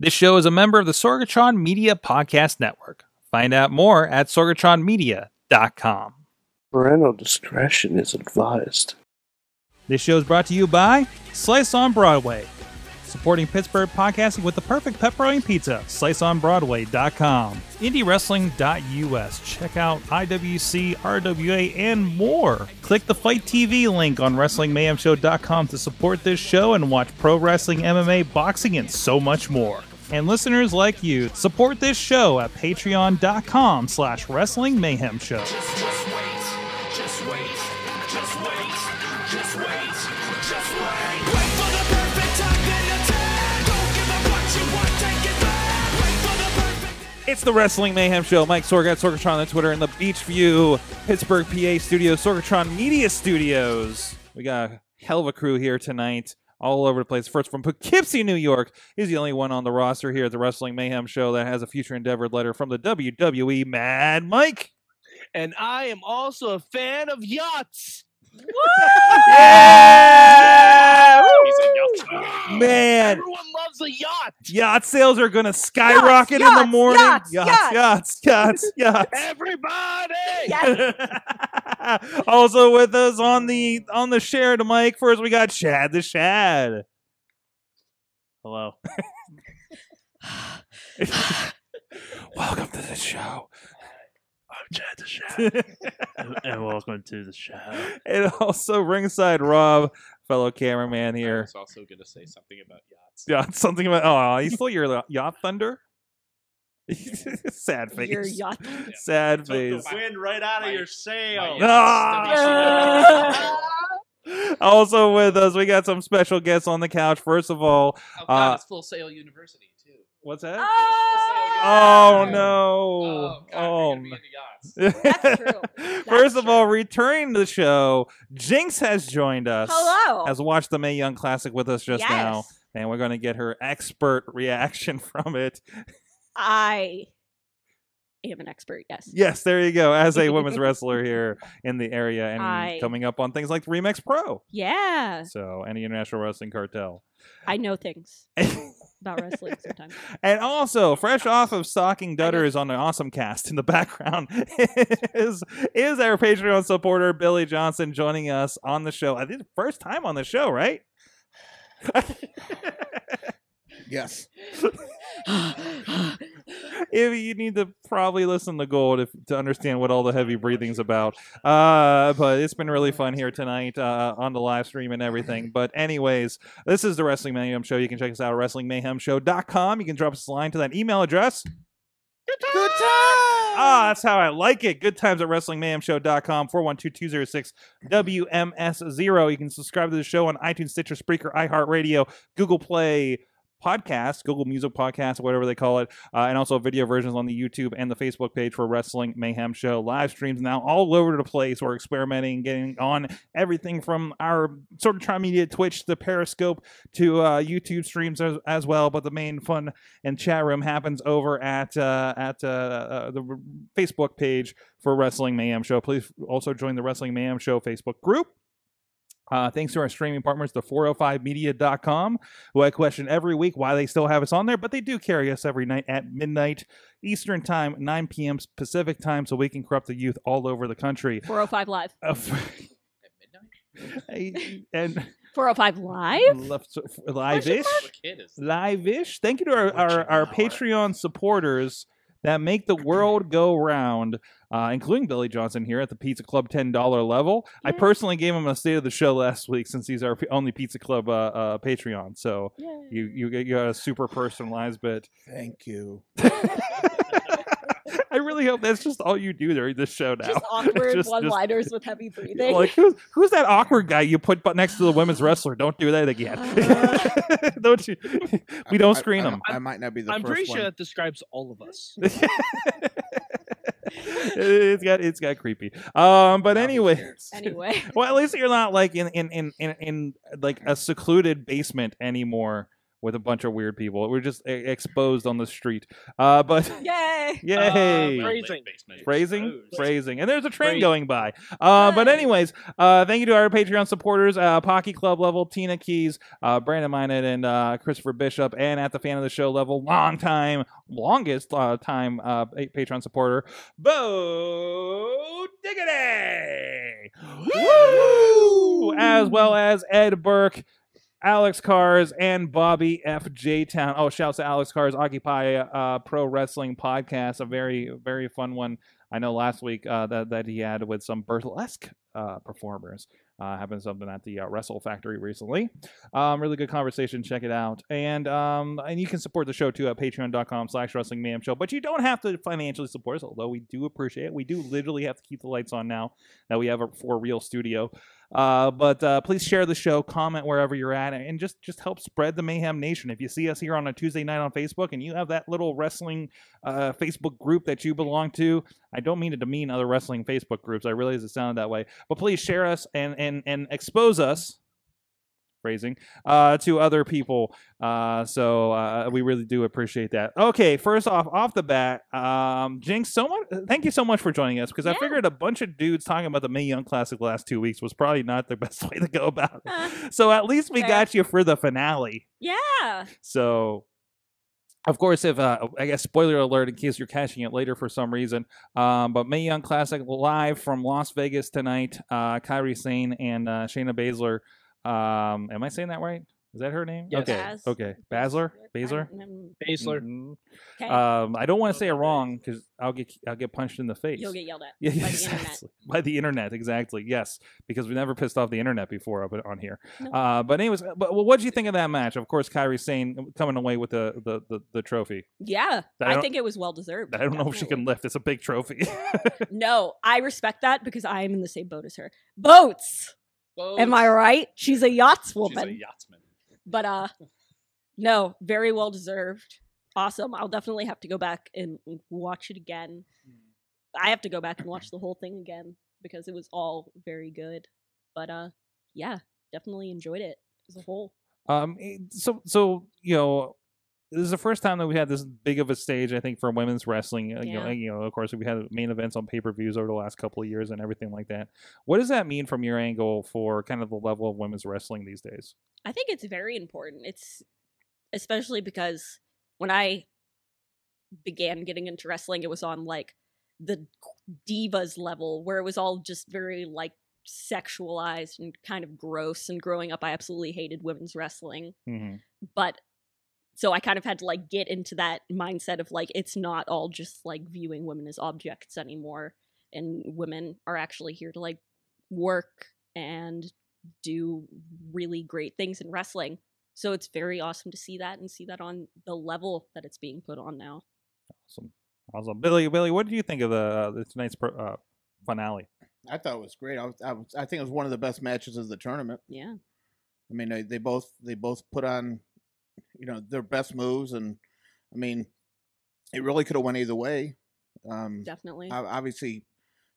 This show is a member of the Sorgatron Media Podcast Network. Find out more at sorgatronmedia.com. Parental discretion is advised. This show is brought to you by Slice on Broadway, supporting Pittsburgh podcasting with the perfect pepperoni pizza. SliceOnBroadway.com, IndieWrestling.us. Check out IWC, RWA, and more. Click the FITE TV link on WrestlingMayhemShow.com to support this show and watch pro wrestling, MMA, boxing, and so much more. And listeners like you, support this show at patreon.com slash wrestling mayhem show. It's the Wrestling Mayhem Show. Mike Sorg at Sorgatron on Twitter in the Beechview, Pittsburgh, PA studio, Sorgatron Media Studios. We got a hell of a crew here tonight, all over the place. First from Poughkeepsie, New York. He's the only one on the roster here at the Wrestling Mayhem Show that has a future endeavored letter from the WWE Mad Mike. And I am also a fan of yachts. Yeah! He's a yacht. Man, Everyone loves a yacht. yacht sales are going to skyrocket in the morning. yachts, yachts, yachts, yachts. yachts. Everybody. also with us on the on the share to Mike first we got Chad the Shad. Hello. Welcome to the show. I'm Chad the Shad. and, and welcome to the show. And also ringside Rob, fellow cameraman I here. was also going to say something about yachts. Yeah, something about oh, you stole your yacht thunder. Sad face. Your yacht. Sad Took the face. wind right out of My- your sail. Ah! also with us, we got some special guests on the couch. First of all, Oh, God, Uh, it's Full Sail University, too. What's that? Oh, Oh no! Oh, oh God, Oh, we're gonna be into yachts. That's true. First of true. all, returning to the show, Jinx has joined us. Hello. Has watched the Mae Young Classic with us just yes. now, and we're going to get her expert reaction from it. I am an expert, yes. Yes, there you go. As a women's wrestler here in the area, and I- coming up on things like Remix Pro, Yeah. so any International Wrestling Cartel. I know things about wrestling sometimes. And also, fresh um, off of Stocking Dutters on the Awesome Cast in the background is is our Patreon supporter Billy Johnson joining us on the show. I think first time on the show, right? Yes. if you need to probably listen to Gold if, to understand what all the heavy breathing's about. Uh, but it's been really fun here tonight uh, on the live stream and everything. But anyways, this is the Wrestling Mayhem Show. You can check us out at WrestlingMayhemShow.com. You can drop us a line to that email address. Good times. Ah, that's how I like it. Good times at WrestlingMayhemShow.com, 412-206-WMS0. You can subscribe to the show on iTunes, Stitcher, Spreaker, iHeartRadio, Google Play, podcast, Google Music Podcast, whatever they call it, uh, and also video versions on the YouTube and the Facebook page for Wrestling Mayhem Show. Live streams now all over the place. We're experimenting, getting on everything from our sort of tri media Twitch to Periscope to uh, YouTube streams as, as well. But the main fun and chat room happens over at uh, at uh, uh, the Facebook page for Wrestling Mayhem Show. Please also join the Wrestling Mayhem Show Facebook group. Uh, thanks to our streaming partners, the 405media.com, who I question every week why they still have us on there, but they do carry us every night at midnight Eastern Time, 9 p.m. Pacific Time, so we can corrupt the youth all over the country. 405 Live. Uh, At midnight? and 405 Live? live-ish, What kid is live-ish. Thank you to our, our, our Patreon supporters that make the world go round, uh, including Billy Johnson here at the Pizza Club $10 level. I personally gave him a state of the show last week since he's our only Pizza Club uh, uh, Patreon. So Yay. you, you you got a super personalized bit. Thank you. I really hope that's just all you do during this show now. Just awkward Just- one just- liners with heavy breathing. like who's who's that awkward guy you put next to the women's wrestler? Don't do that again. don't you? We don't I- screen I, them. I, might not be the I'm first pretty one. sure that describes all of us. it's got it's got creepy. Um, but anyway, anyway. well, at least you're not like in in in in, in like a secluded basement anymore with a bunch of weird people. We're just e- exposed on the street. Uh, but Yay! yay. Uh, phrasing. Phrasing, phrasing, and there's a train Phrasing. going by. Uh, but anyways, uh, thank you to our Patreon supporters, uh, Pocky Club level, Tina Keys, uh, Brandon Minot, and uh, Christopher Bishop, and at the fan of the show level, long time, longest uh, time uh, Patreon supporter, Bo Diggity, Woo! as well as Ed Burke. Alex Cars and Bobby F. J. Town. Oh, shouts to Alex Cars, Occupy uh, Pro Wrestling podcast, a very, very fun one. I know last week uh, that that he had with some burlesque uh, performers. Uh, happened something at the uh, Wrestle Factory recently. Um, really good conversation. Check it out, and um, and you can support the show too at Patreon.com/slash Wrestling Mayhem Show. But you don't have to financially support us, although we do appreciate it. We do literally have to keep the lights on now that we have a for real studio. Uh, but uh, please share the show, comment wherever you're at, and just just help spread the Mayhem Nation. If you see us here on a Tuesday night on Facebook, and you have that little wrestling uh, Facebook group that you belong to, I don't mean to demean other wrestling Facebook groups. I realize it sounded that way, but please share us and and and expose us. Phrasing uh, to other people. Uh, so uh, we really do appreciate that. Okay, first off, off the bat, um, Jinx, so much. Thank you so much for joining us because I figured a bunch of dudes talking about the Mae Young Classic the last two weeks was probably not the best way to go about it. So at least we fair. got you for the finale. yeah. So, of course, if uh, I guess spoiler alert in case you're catching it later for some reason, um, but Mae Young Classic live from Las Vegas tonight. Uh, Kairi Sane and uh, Shayna Baszler. Um, am I saying that right? Is that her name? Yes. Okay. Baz- Okay. Basler. Basler. Baszler. don't remember. Basler. Mhm. Okay. Um, I don't want to say it wrong because I'll get I'll get punched in the face. You'll get yelled at Yeah, by the internet. By the internet, exactly. Yes, because we never pissed off the internet before up on here. No. Uh, but anyways, but what did you think of that match? Of course, Kairi Sane coming away with the the the, the trophy. Yeah, I I, think it was well deserved. I don't know if she can lift. It's a big trophy. No, I respect that because I am in the same boat as her. Boats. Am I right? She's a yachtswoman. She's a yachtsman. But uh no, very well deserved. Awesome. I'll definitely have to go back and watch it again. I have to go back and watch the whole thing again because it was all very good. But uh yeah, definitely enjoyed it as a whole. um, eh, so so you know. This is the first time that we had this big of a stage, I think, for women's wrestling. Uh, You, know, Yeah. you know, of course, we had main events on pay per views over the last couple of years and everything like that. What does that mean from your angle for kind of the level of women's wrestling these days? I think it's very important. It's especially because when I began getting into wrestling, it was on like the divas level where it was all just very like sexualized and kind of gross. And growing up, I absolutely hated women's wrestling. Mm-hmm. But so I kind of had to like get into that mindset of like it's not all just like viewing women as objects anymore, and women are actually here to like work and do really great things in wrestling. So it's very awesome to see that and see that on the level that it's being put on now. Awesome, awesome. Billy, Billy, what did you think of the, uh, tonight's pro- uh, finale? I thought it was great. I, was, I, was, I think it was one of the best matches of the tournament. Yeah. I mean, they, they both they both put on, you know, their best moves, and I mean, it really could have went either way. Um, Definitely. obviously,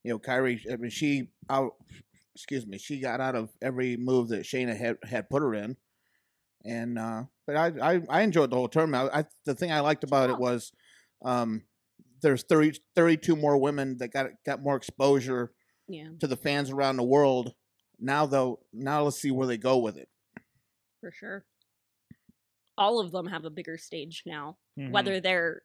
you know, Kairi. I mean, she out. Excuse me. She got out of every move that Shayna had had put her in, and uh, but I, I I enjoyed the whole tournament. I, I the thing I liked about it was, um, there's 30, 32 more women that got got more exposure yeah, to the fans around the world. Now though, now let's see where they go with it. for sure. All of them have a bigger stage now. Mhm. whether they're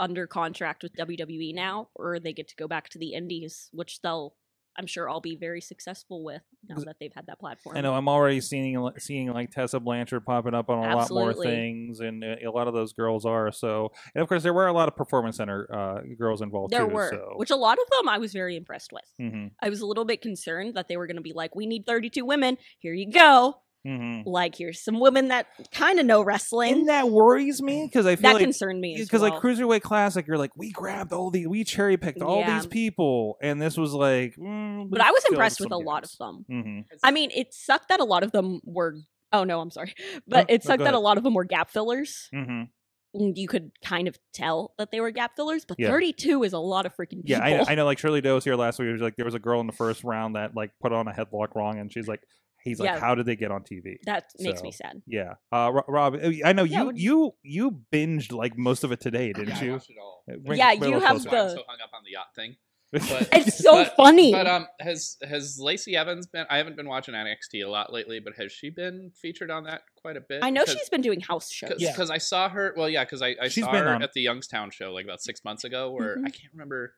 under contract with WWE now or they get to go back to the indies, which they'll I'm sure all be very successful with now that they've had that platform. I know I'm already seeing seeing like Tessa Blanchard popping up on a lot more things, and uh, a lot of those girls are. So, and of course, there were a lot of performance center uh, girls involved There too. were, so. which a lot of them I was very impressed with. hmm I was a little bit concerned that they were going to be like, "We need 32 women. Here you go." Hmm Like, here's some women that kind of know wrestling. And that worries me because I feel that like concerned me because well. like cruiserweight classic, you're like we grabbed all the we cherry picked all Yeah. these people, and this was like. mm, but I was impressed with a some lot of them. Mhm. I mean, it sucked that a lot of them were. Oh no, I'm sorry, but it sucked that a lot of them were gap fillers. Mhm. you could kind of tell that they were gap fillers, but Yeah. 32 is a lot of freaking people. Yeah, I, I know. Like Shirley Doe was here last week. It was like there was a girl in the first round that like put on a headlock wrong, and she's like, He's like, Yeah. how did they get on TV? That makes me sad. Yeah, uh, Rob, uh, I know Yeah, you what'd you you binged like most of it today, didn't I you? watched it all. Bring- Yeah, bring you have little That's I'm the- so hung up on the yacht thing. But, It's so but- funny. But um, has has Lacey Evans been? I haven't been watching NXT a lot lately, but has she been featured on that quite a bit? I know she's been doing house shows. because Yeah. I saw her. Well, yeah, because I, I She's saw been her on- at the Youngstown show like about six months ago, where Mhm. I can't remember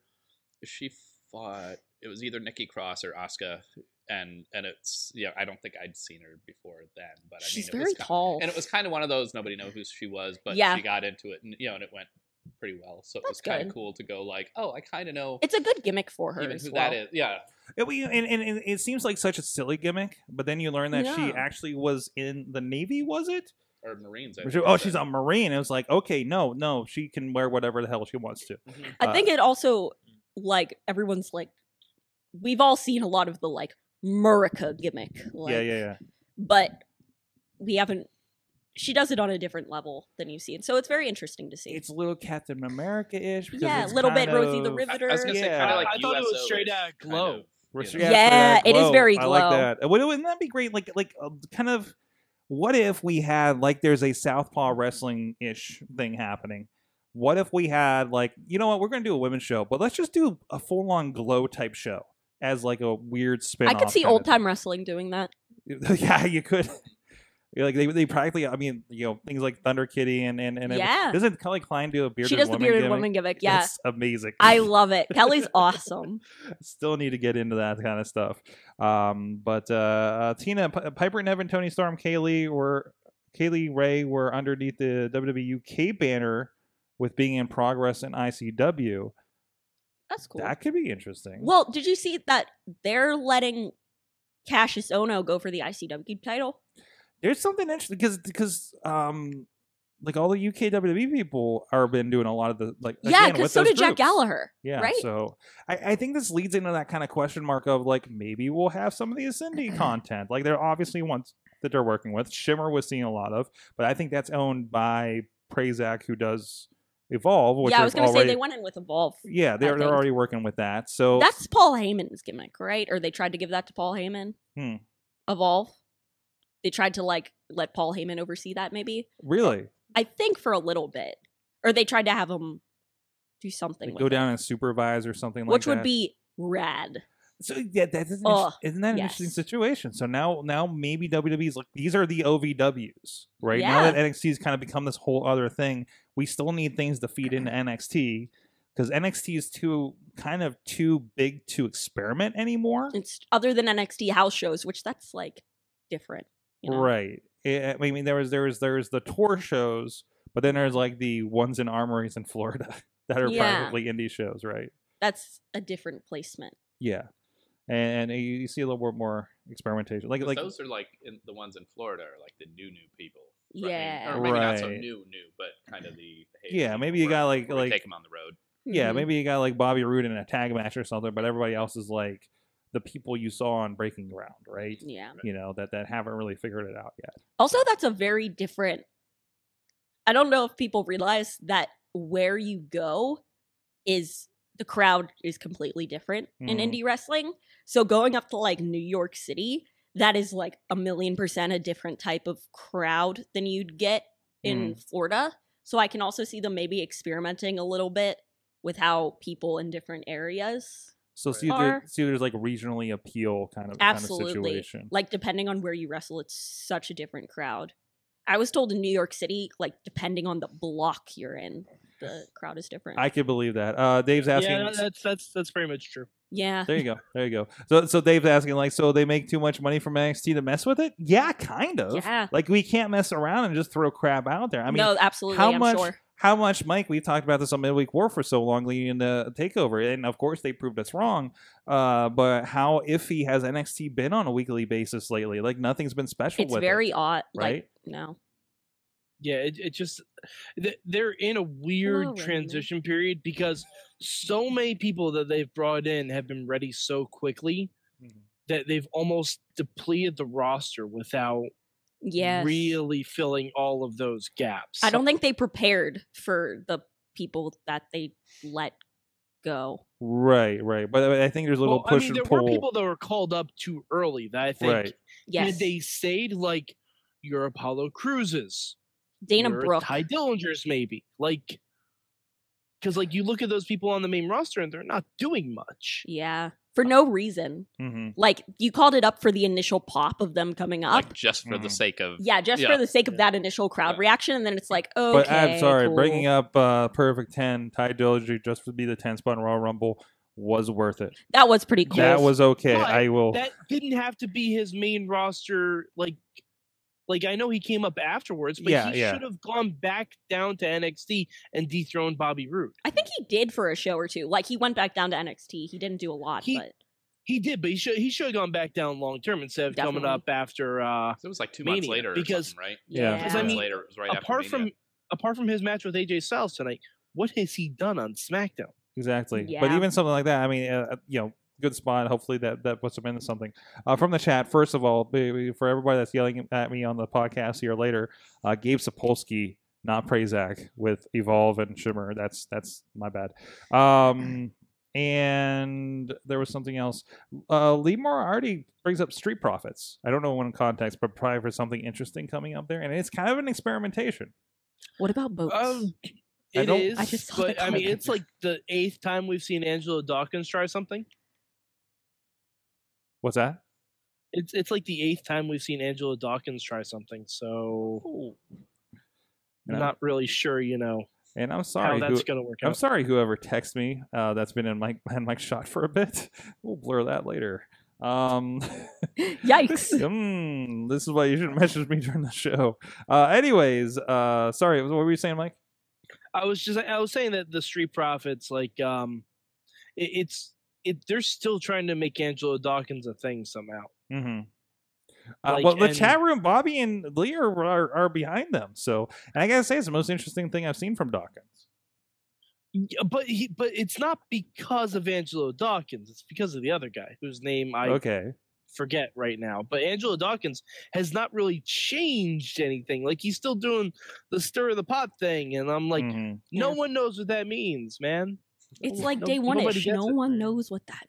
if she fought. It was either Nikki Cross or Asuka, and and it's yeah. I don't think I'd seen her before then, but I She's mean, it very was ki- tall. and it was kind of one of those nobody knew who she was, but Yeah. she got into it, and you know, and it went pretty well. So it was That's kind of cool to go like, oh, I kind of know it's a good gimmick for her even as who well. that is. Yeah, It, we- and, and, and it seems like such a silly gimmick, but then you learn that she actually was in the Navy. Was it? or Marines. I think she- oh, she's said. a Marine. It was like, okay, no, no, she can wear whatever the hell she wants to. Mhm. I Uh, think it also like everyone's like we've all seen a lot of the like Murica gimmick. Like, yeah, yeah, yeah. But we haven't she does it on a different level than you've seen. So it's very interesting to see. It's a little Captain America ish. yeah, a little bit Rosie the Riveter. I was gonna say Yeah. kind I- of like I thought it was USO straight -ish out kind Glow. of, you know. Yeah, it is very I like glow. that. Wouldn't wouldn't that be great? Like, like, uh, kind of. What if we had like there's a Southpaw wrestling ish thing happening? What if we had like you know what we're gonna do a women's show, but let's just do a full on glow type show as like a weird spin. I could see old time wrestling doing that. yeah, you could. Like they, they practically. I mean, you know, things like Thunder Kitty and and and. Yeah. Doesn't Kelly Klein do a bearded? she does the bearded gimmick? woman gimmick. Yeah. It's amazing. I love it. Kelly's awesome. Still need to get into that kind of stuff. Um, but uh, uh, Tina, P- Piper, Niven, Toni Storm, Kaylee were Kay Lee Ray were underneath the WWE UK banner with being in Progress in ICW. That's cool. That could be interesting. Well, did you see that they're letting Kassius Ohno go for the ICW title? there's something interesting because because um like all the UK WWE people are been doing a lot of the like yeah, because so did Jack. Gallagher. Yeah, right? so I, I think this leads into that kind of question mark of like maybe we'll have some of the Ascendi content. Like they're obviously ones that they're working with. Shimmer was seeing a lot of, but I think that's owned by Prazak, who does Evolve. Which yeah, I was going to say they went in with Evolve. Yeah, they're they're already working with that. So That's Paul Heyman's gimmick, right? Or they tried to give that to Paul Heyman. Hmm. Evolve. They tried to like let Paul Heyman oversee that, maybe. really I think for a little bit, or they tried to have him do something. like, with go it, down and supervise or something like which that. Which would be rad. So yeah, that is an isn't that an interesting situation? So now, now maybe WWE's like these are the OVWs, right? Now Yeah. that NXT's kind of become this whole other thing, we still need things to feed into NXT because NXT is too kind of too big to experiment anymore, It's other than NXT house shows, which that's like different. You know? right? Eh, I mean, there was there was there's the tour shows, but then there's like the ones in armories in Florida that are Yeah. practically indie shows, right? That's a different placement. Yeah, and, and you, you see a little bit more experimentation, like 'Cause like those are like in, the ones in Florida are like the new new people. right? Yeah. or maybe not so new new, but kind of the behavior Yeah, maybe you got, like- like- take them on the road. Yeah, Mhm. maybe you got like Bobby Roode in a tag match or something, but everybody else is like the people you saw on Breaking Ground, right? Yeah. You know that that haven't really figured it out yet. Also, that's a very different. I don't know if people realize that where you go is the crowd is completely different in Mhm. indie wrestling. So going up to like New York City, that is like a million percent a different type of crowd than you'd get in Florida. So I can also see them maybe experimenting a little bit with how people in different areas So see, there, see, there's like regionally appeal kind of Absolutely. kind of situation. like depending on where you wrestle it's such a different crowd i was told in new york city like depending on the block you're in the crowd is different I could believe that. Uh, Dave's asking. Yeah, that's that's that's very much true. yeah there you go. There you go. So, so Dave's asking, like, so they make too much money from NXT to mess with it? Yeah, kind of. Yeah. Like, we can't mess around and just throw crap out there. I mean, no absolutely how i'm much sure how much mike we've talked about this on midweek war for so long leading into takeover and of course they proved us wrong uh but how iffy has nxt been on a weekly basis lately like nothing's been special it's with very it, odd right like no Yeah, it, it just they're in a weird Raymond. transition period because so many people that they've brought in have been ready so quickly Mhm. that they've almost depleted the roster without yeah really filling all of those gaps. i don't think they prepared for the people that they let go. Right, right. But I think there's a little Well, push I mean, there and pull. were people that were called up too early that I think Right. Yes, had they stayed like your Apollo Crewses, Dana your Brooke. Ty Dillingers, maybe like because like you look at those people on the main roster and they're not doing much. Yeah, for no reason. hmm Like you called it up for the initial pop of them coming up. like just for the Mhm. sake of yeah, just yeah. for the sake of Yeah. that initial crowd Yeah. reaction, and then it's like, okay, But I'm sorry, cool. bringing up uh, Perfect 10, Ty Dillinger just to be the 10 spot in Royal Rumble was worth it. that was pretty cool. That was okay. But I will. That didn't have to be his main roster. Like, like I know he came up afterwards, but Yeah, he yeah. should have gone back down to NXT and dethroned Bobby Roode. I think he did for a show or two. Like he went back down to NXT. He didn't do a lot, He- but He did, but he should he should have gone back down long term instead of coming up after. uh it was like two months later because- something, right? Yeah. yeah. Two I mean, later, it was right after apart from apart from his match with AJ Styles tonight, what has he done on SmackDown? Exactly. But even something like that, I mean, uh, you know, good spot. Hopefully that that puts them into something. Uh, from the chat, first of all, for everybody that's yelling at me on the podcast here later, uh, Gabe Sapolsky, not Prazak, with Evolve and Shimmer. That's that's my bad. Um, and there was something else. Uh, Lee Moriarty brings up Street Profits. I don't know when in context, but probably for something interesting coming up there, and it's kind of an experimentation. what about boats? Um, I it don't- is, I just saw the but I mean, it's like the eighth time we've seen Angelo Dawkins try something. What's that? It's it's like the eighth time we've seen Angelo Dawkins try something. So Yeah. not really sure, you know, And I'm how sorry. that's who- gonna work I'm out. sorry, whoever texts me. Uh, that's been in Mike and Mike shot for a bit. We'll blur that later. Um, Yikes! mm, this is why you shouldn't message me during the show. Uh, anyways, uh, sorry. What were you saying, Mike? I was just I was saying that the Street Profits, like, um, it, it's it they're still trying to make Angelo Dawkins a thing somehow. Mm-hmm. Uh, Like, well, the and- chat room, Bobby and Lee are, are are behind them. So, and I gotta say, it's the most interesting thing I've seen from Dawkins. Yeah, But he, but it's not because of Angelo Dawkins. It's because of the other guy whose name I Okay. forget right now. But Angelo Dawkins has not really changed anything. Like he's still doing the stir of the pot thing, and I'm like, Mhm. no Yeah. one knows what that means, man. It's like no- day one ish. No it. one knows what that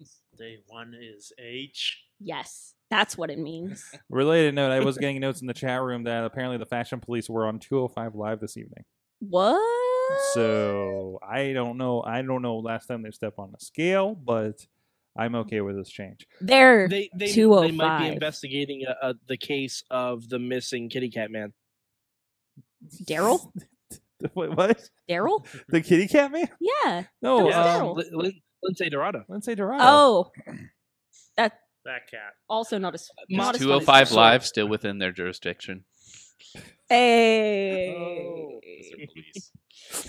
means. Day one ish. Yes, that's what it means. Related note: I was getting notes in the chat room that apparently the fashion police were on 205 live this evening. What? So I don't know. I don't know last time they stepped on the scale, but I'm okay with this change. They're They they, they might be investigating uh uh the case of the missing kitty cat man. Daryl. Wait, what? Daryl? The kitty cat man? Yeah. No, was um, Daryl. Lin- Lin- Lince Dorado. Lince Dorado. Oh, that That cat. also not as Is not as fun as 205 Daryl. Live still within their jurisdiction? Hey. Oh.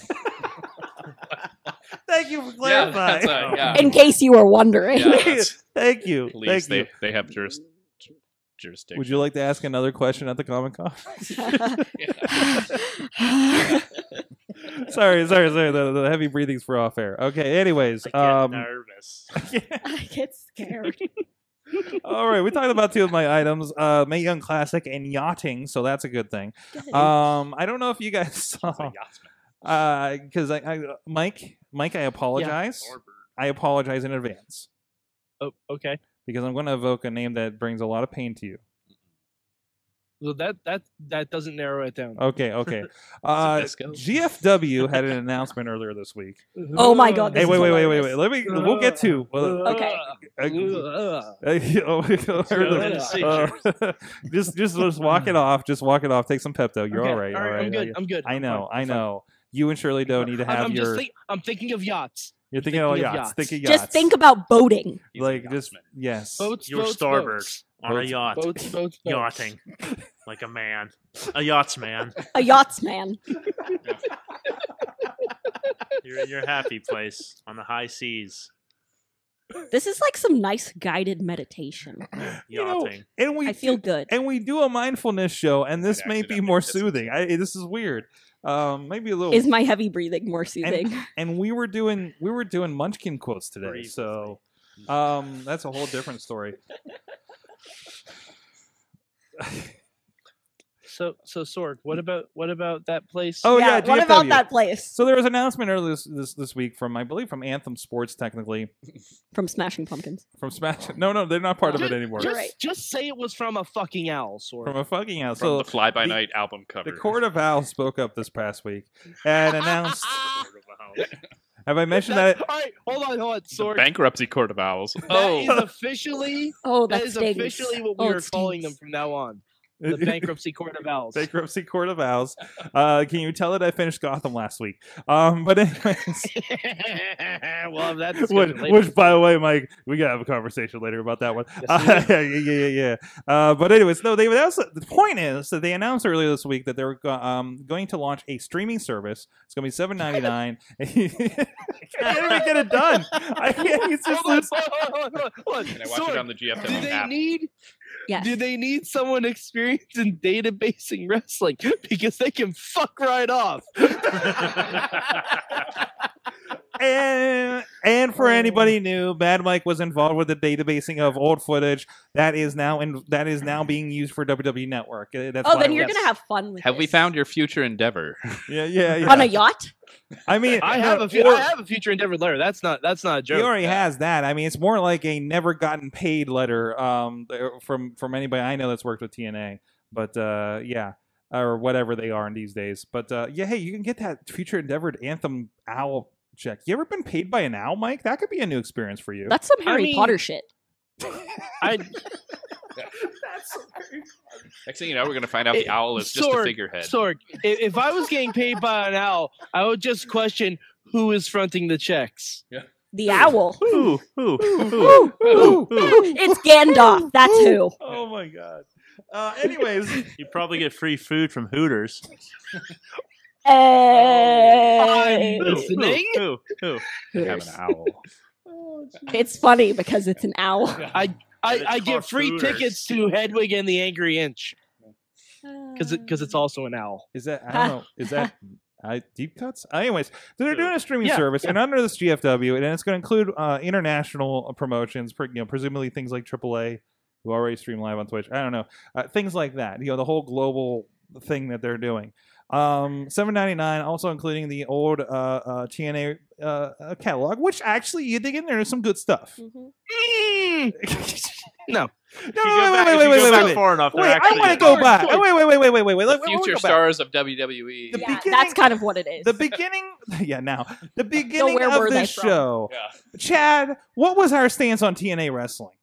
Thank you for Yeah, clarifying. that's right, yeah. In case you were wondering. Yeah, that's- Thank you. Police, Thank they, you. they have juris, jurisdiction. Would you like to ask another question at the Comic Con? sorry, sorry, sorry. The, the heavy breathings for off air. Okay. Anyways, I get um, nervous. I get scared. all right. We talked about two of my items: uh, Mae Young Classic and yachting. So that's a good thing. Um, I don't know if you guys saw, He's a because I, I, Mike, Mike, I apologize. Norbert. I apologize in advance Oh, okay. Because I'm going to evoke a name that brings a lot of pain to you. Well, that that that doesn't narrow it down. Okay, okay. Uh, GFW had an announcement earlier this week. Oh my God, Hey, wait, wait, wait, wait, wait. Let me. We'll get to. Well, Okay. uh, Ugh. just, just, just walk it off. Just walk it off. Take some Pepto. You're Okay, all right. All right. I'm good. I'm good. I I'm know. I I'm fine. know. You and Shirley Doe need to I'm, have I'm your. just think, I'm thinking of yachts. You're thinking, thinking of yachts. yachts. Think of yachts. Just think about boating. He's like just yachtsman. yes. Boats, You're boats, starboard boats. on a yacht. Boats, boats, boats. Yachting. like a man. A yachtsman. A yachtsman. You're in your happy place on the high seas. This is like some nice guided meditation. You know, Yachting. and we I feel good. and we do a mindfulness show, and this may be accidentally more piss soothing. I, this is weird. Um, maybe a little. Is my heavy breathing more soothing? and we were doing we were doing Munchkin quotes today, Breathe so um, that's a whole different story. So so Sorg, what mm. about what about that place? Oh yeah, what about that place So there was an announcement earlier this, this this week from I believe from Anthem Sports, technically from Smashing Pumpkins? from Smash. No, no, they're not part of it anymore. Just, Right. just say it was from a fucking owl, Sorg. From a fucking owl. From So the Fly By the- Night album cover. the Court of Owls spoke up this past week and announced. have I mentioned that? All right, hold on, hold on, The bankruptcy Court of Owls. That Oh, is officially Oh, that that is stings. officially what we Oh, are it calling them from now on. The bankruptcy court of owls. Bankruptcy Court of Owls. Uh, can you tell that I finished Gotham last week? Um, but anyways, well, if that's which, which, by the way, Mike, we gotta have a conversation later about that one. Yes, Uh, yeah, yeah, yeah, yeah. Uh, but anyways, no, they announced the point is that they announced earlier this week that they're um, going to launch a streaming service. It's gonna be seven ninety nine. I can't even get it done. I can't. It's just Hold on, hold on, hold on, hold on. Can I watch Sorg, it on the GFW do they app? need Yes. do they need someone experienced in databasing wrestling because they can fuck right off? and and for Oh. anybody new, Mad Mike was involved with the databasing of old footage that is now in that is now being used for WWE Network. Uh, That's Oh, then I you're was- gonna have fun with Have we found your future endeavor? yeah yeah yeah. on a yacht? I mean, I have a fu- I have a future endeavor letter. That's not that's not a joke. He already has that. I mean, it's more like a never gotten paid letter um, from from anybody I know that's worked with TNA. But uh, yeah, or whatever they are in these days. But uh, yeah, hey, you can get that future endeavored anthem owl check. You ever been paid by an owl, Mike? That could be a new experience for you. That's some I Harry mean- Potter shit. I Next thing you know, we're gonna find out the It- owl is just a figurehead. Sorg, i- if I was getting paid by an owl, I would just question who is fronting the checks. The owl. Ooh, ooh, ooh, Ooh, ooh, it's Gandalf. That's who. Oh my god. Uh, anyways, You probably get free food from Hooters. Hey. I'm listening. Who? Who? They have an owl. It's funny because it's an owl. I I, It's I get free Hooters. tickets to Hedwig and the Angry Inch because because it's also an owl. Is that I don't know? Is that I deep cuts? Uh, anyways, they're doing a streaming Yeah, service, and under this GFW, and it's going to include uh, international promotions, you know, presumably things like AAA, who already stream live on Twitch. I don't know, uh, things like that. You know, the whole global thing that they're doing. Um, seven ninety nine, also including the old uh, uh, TNA uh, uh, catalog, which actually you dig in there's some good stuff. Mhm. Mm, no, No, wait, wait, back- wait, wait, wait, wait, wait. far enough. Wait, I want to go back. Wait, wait, wait, wait, wait, wait, wait. The Let- let- future let back. stars of WWE. The Yeah, that's kind of what it is. The beginning, yeah. Now the beginning where were of they this show, Yeah. Chad. What was our stance on TNA wrestling?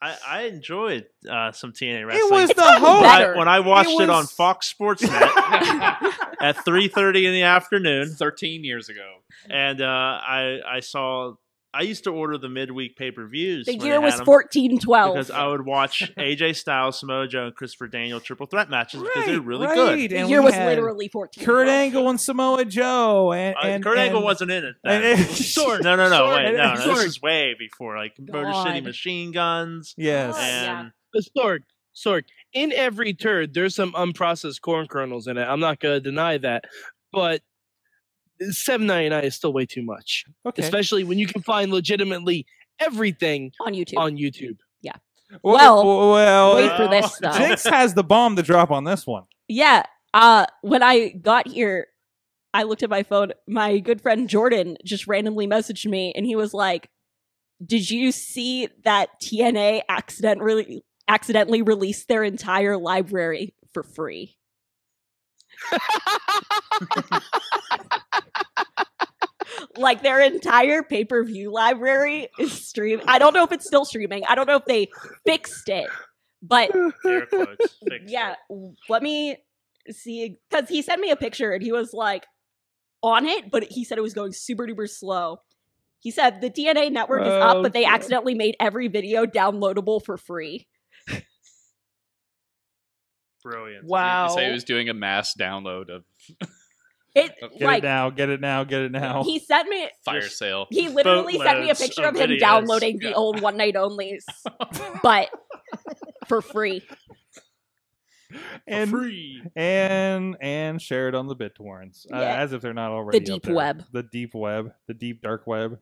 I, I enjoyed uh, some TNA wrestling. It was the gotten host. when I, when I watched it, was- on Fox Sports Net at 3:30 in the afternoon, 13 years ago. and uh, I I saw I used to order the midweek pay per views. the year was fourteen twelve. because I would watch AJ Styles, Samoa Joe, and Christopher Daniel triple threat matches because they're really right. good. The And year was literally fourteen. Kurt Angle and Samoa Joe, and, Uh, and Kurt Angle wasn't in it. and- Then. and- Sorg, no, no, no, Sorg, wait, no, no, Sorg. this is way before like Motor City Machine Guns yes. Oh, yeah. and Sorg, Sorg. In every turd, there's some unprocessed corn kernels in it. I'm not gonna deny that, but seven ninety nine is still way too much, Okay. especially when you can find legitimately everything on YouTube. on YouTube. Yeah. Well, well, Wait for this though. Jinx has the bomb to drop on this one. Yeah. Uh when I got here, I looked at my phone. My good friend Jordan just randomly messaged me and he was like, Did you see that TNA accidentally accidentally released their entire library for free? like their entire pay-per-view library is stream. I don't know if it's still streaming. I don't know if they fixed it. But quotes. fixed yeah, it. let me see because he sent me a picture and he was like on it, but he said it was going super duper slow. He said the TNA network is up, but they oh, Okay. accidentally made every video downloadable for free. brilliant. Wow. You say he was doing a mass download of It Get like it now. Get it now. Get it now. he sent me. fire sale. He literally sent me a picture of of him videos. downloading the old one night onlys, but for free. and free. and and share it on the BitTorrents, uh, as if they're not already the deep there. web. the deep web, the deep dark web.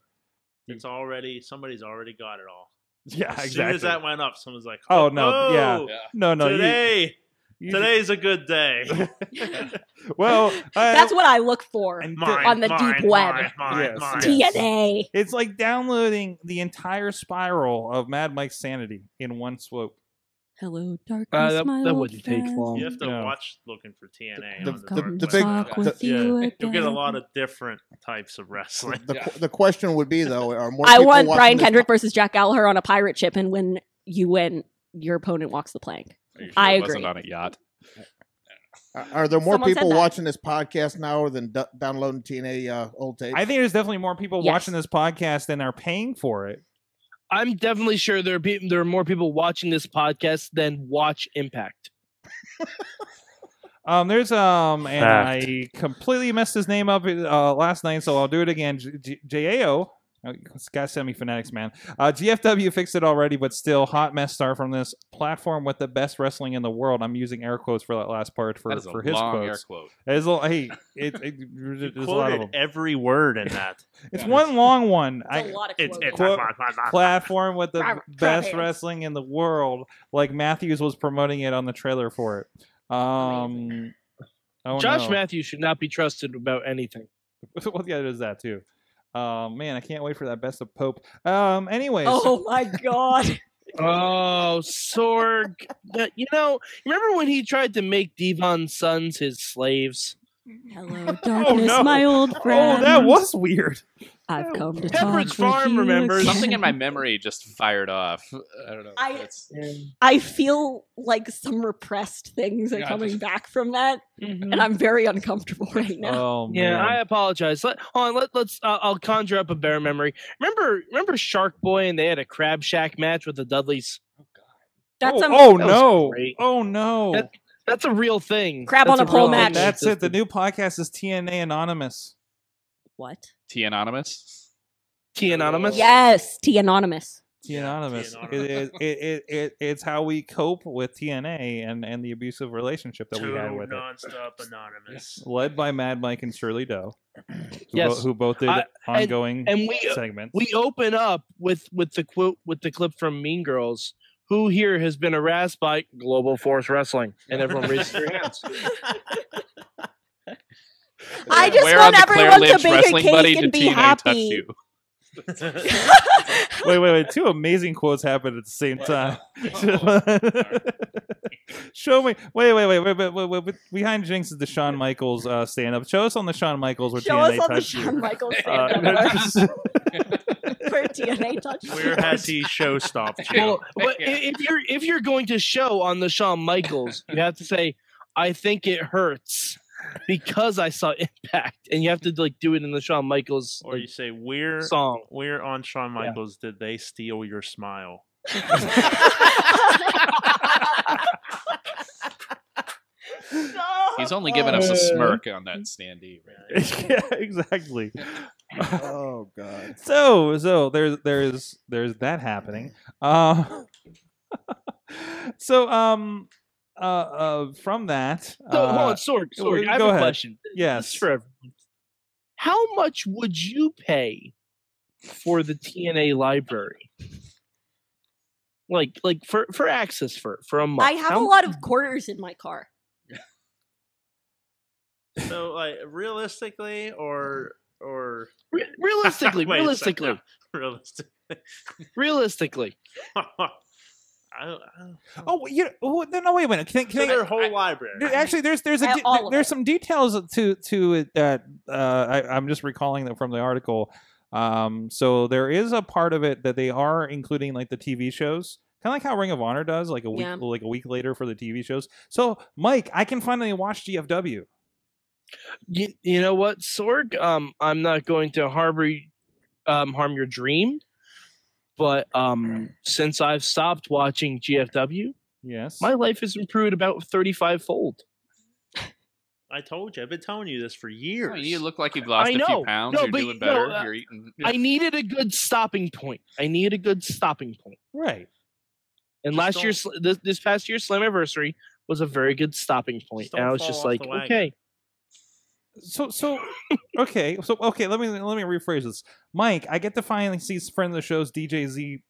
It's already somebody's already got it all. Yeah, As soon exactly. as that went up, someone's like, Oh, no, yeah. "Oh, no, no, you, today You- Today's a good day. well, I- That's what I look for Mine, on the mine, deep web. mine, mine, Yes, mine. yes. TNA. It's like downloading the entire spiral of Mad Mike's sanity in one swoop. Hello, darkness, Uh, that- my that wouldn't take long. You have to No. watch looking for TNA. The- the, the- the big- Talk with the- you yeah, you'll get a lot of different types of wrestling. The, Yeah. the question would be though, are more I want Brian Kendrick versus Jack Gallagher on a pirate ship, and when you win, your opponent walks the plank. Are you I it wasn't agree. on a yacht. Are- Are there more Someone people watching this podcast now than d- downloading TNA uh, old tapes? I think there's definitely more people Yes. watching this podcast than are paying for it. I'm definitely sure there are people, there are more people watching this podcast than watch Impact. Um, there's um, and Fact. I completely messed his name up uh, last night, so I'll do it again. J- J- JAO. Oh, This guy sent me fanatics, man. Uh, GFW fixed it already, but still, hot mess star from this platform with the best wrestling in the world. I'm using air quotes for that last part for, that is a for his long quotes. air quote. It's a, hey, it, it, You there's a lot of them. every word in that. It's one long one. It's a I, lot of It's, it's Quote- Quote, platform with the best wrestling in the world. Like Matthews was promoting it on the trailer for it. Um, oh Josh no. Matthews should not be trusted about anything. well, yeah, there's that too. Um, man, I can't wait for that best of Pope. Um, anyways, Oh my god! Oh, Sorg. That- you know, remember when he tried to make Devon's sons his slaves? Hello, darkness, oh, no. my old friend. oh, that was weird. I've come to Pepperidge Farm with you remembers. again. Something in my memory just fired off. I don't know. I- I feel like some repressed things are Yeah, coming just- back from that, and I'm very uncomfortable right now. Oh, Yeah, man. I apologize. Let, hold on, let, let's. Uh, I'll conjure up a bear memory. Remember, remember Shark Boy, and they had a Crab Shack match with the Dudleys. That's oh, a oh, that no! Oh no! That- That's a real thing. Crab That's on a real pole match. that That's it. The new podcast is TNA Anonymous. what? T Anonymous. T Anonymous. Yes, T Anonymous. T Anonymous. T It, it, it, it, it, it's how we cope with TNA and, and the abusive relationship that Two we had with it. nonstop anonymous. Led by Mad Mike and Shirley Doe, who, Yes. bo- who both did I- and- ongoing And we segments. we open up with with the quote with the clip from Mean Girls. Who here has been harassed by Global Force Wrestling? And everyone raises their hands. I just Where want on the Claire everyone to Lynch bake a cake buddy and did be TNA touch happy. you? wait, wait, wait. Two amazing quotes happened at the same time. Show me. Wait, wait, wait, wait, wait, wait, wait, wait. Behind Jinx is the Shawn Michaels uh, stand up. Show us on the Shawn Michaels where Show TNA us on the touched you. Shawn Michaels Uh, stand where TNA touched Where has he show stopped you? Well, but if you're if you're going to show on the Shawn Michaels, you have to say, "I think it hurts," because I saw Impact, and you have to like do it in the Shawn Michaels Or you say, where, song. where on Shawn Michaels did they steal your smile? He's only giving us a smirk on that standee. Right yeah, exactly. oh God. So, so there's there's there's that happening. Uh, so, um, uh, uh, from that, So hold uh, on, Sorg. Sorg, I have go a ahead. question. Yes. for everyone. How much would you pay for the TNA library? Like, like for for access for for a month. I have How- a lot of quarters in my car. So, like, realistically, or or Re- realistically, realistically, realistically, realistically. I don't, I don't, oh, you oh, no, no, wait a minute. Can, I- so can I, their whole library. Actually, there's there's a di- all of there's it. some details to to it that uh, I, I'm just recalling that from the article. Um, so there is a part of it that they are including like the TV shows, kind of like how Ring of Honor does, like a week Yeah. like a week later for the TV shows. So Mike, I can finally watch GFW. You, you know what, Sorg? Um, I'm not going to harbor um, harm your dream, but um, since I've stopped watching GFW, Yes, my life has improved about 35 fold. I told you. I've been telling you this for years. Oh, you look like you've lost I a know. few pounds. No, You're but doing no, uh, You're eating. I needed a good stopping point. I needed a good stopping point. right. And Just last don't- year's this, this past year's Slammiversary was a very good stopping point. And I was just like, the wagon. okay, So so okay so okay let me let me rephrase this. Mike, I get to finally see friend of the show's DJ Z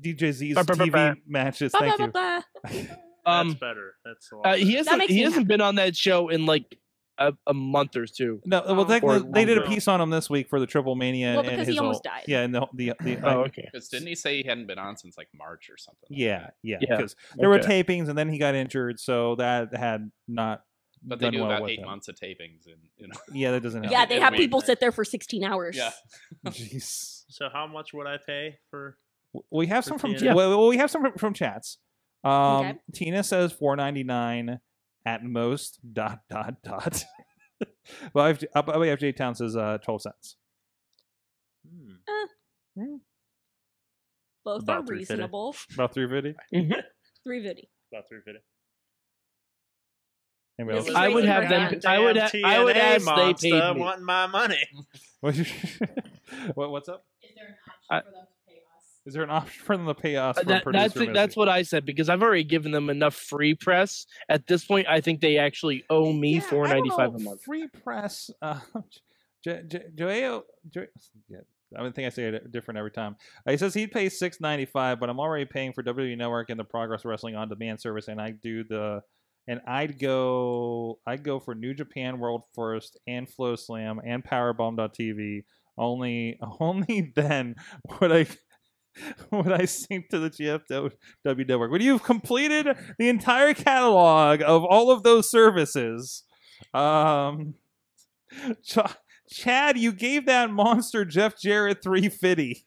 DJ Z's Ba, ba, ba, TV ba. matches. Ba, Thank ba, you. ba, ba. Um, That's better. That's a lot. uh, he hasn't he hasn't happy. been on that show in like a, a month or two. No, well, Oh. technically, they did a piece on him this week for the Triple Mania. Well, and because his he almost whole- died. Yeah, and the the, the Oh, okay. Because didn't he say he hadn't been on since like March or something? like yeah, that? yeah, Yeah, because there were tapings, and then he got injured, so that had not. But they done do well about eight him. months of tapings, and you know. Yeah, that doesn't. Help. Yeah, they have weird. people sit there for 16 hours. Yeah. Jeez. So how much would I pay for? We have For some from TNA. well, well, we have some from, from chats. Um, Okay. Tina says four ninety nine at most. Dot dot dot. well, FJ, uh, by the way, FJ Town says uh, twelve cents. Hmm. Both About are 350. reasonable. About three fifty. 350. About three fifty. Anybody else? It's I would have them. I would. Damn a- I would TNA ask they paid me. wanting my money. What- what, what's up? Is there an I- option for them to pay us? Is there an option for them to pay us? Uh, For that- that's producer it- that's what I said because I've already given them enough free press. At this point, I think they actually owe me Yeah, four I don't ninety five a month. Free press. Uh, J- J- Joao, Jo- yeah, I think I say it different every time. Uh, he says he'd pay six ninety five, but I'm already paying for WWE Network and the Progress Wrestling on Demand service, and I do the, and I'd go, I'd go for New Japan World First and FloSlam and Powerbomb.tv. Only, only then would I. Would I sync to the GFW network? When you've completed the entire catalog of all of those services, um, Ch- Chad, you gave that monster Jeff Jarrett 350.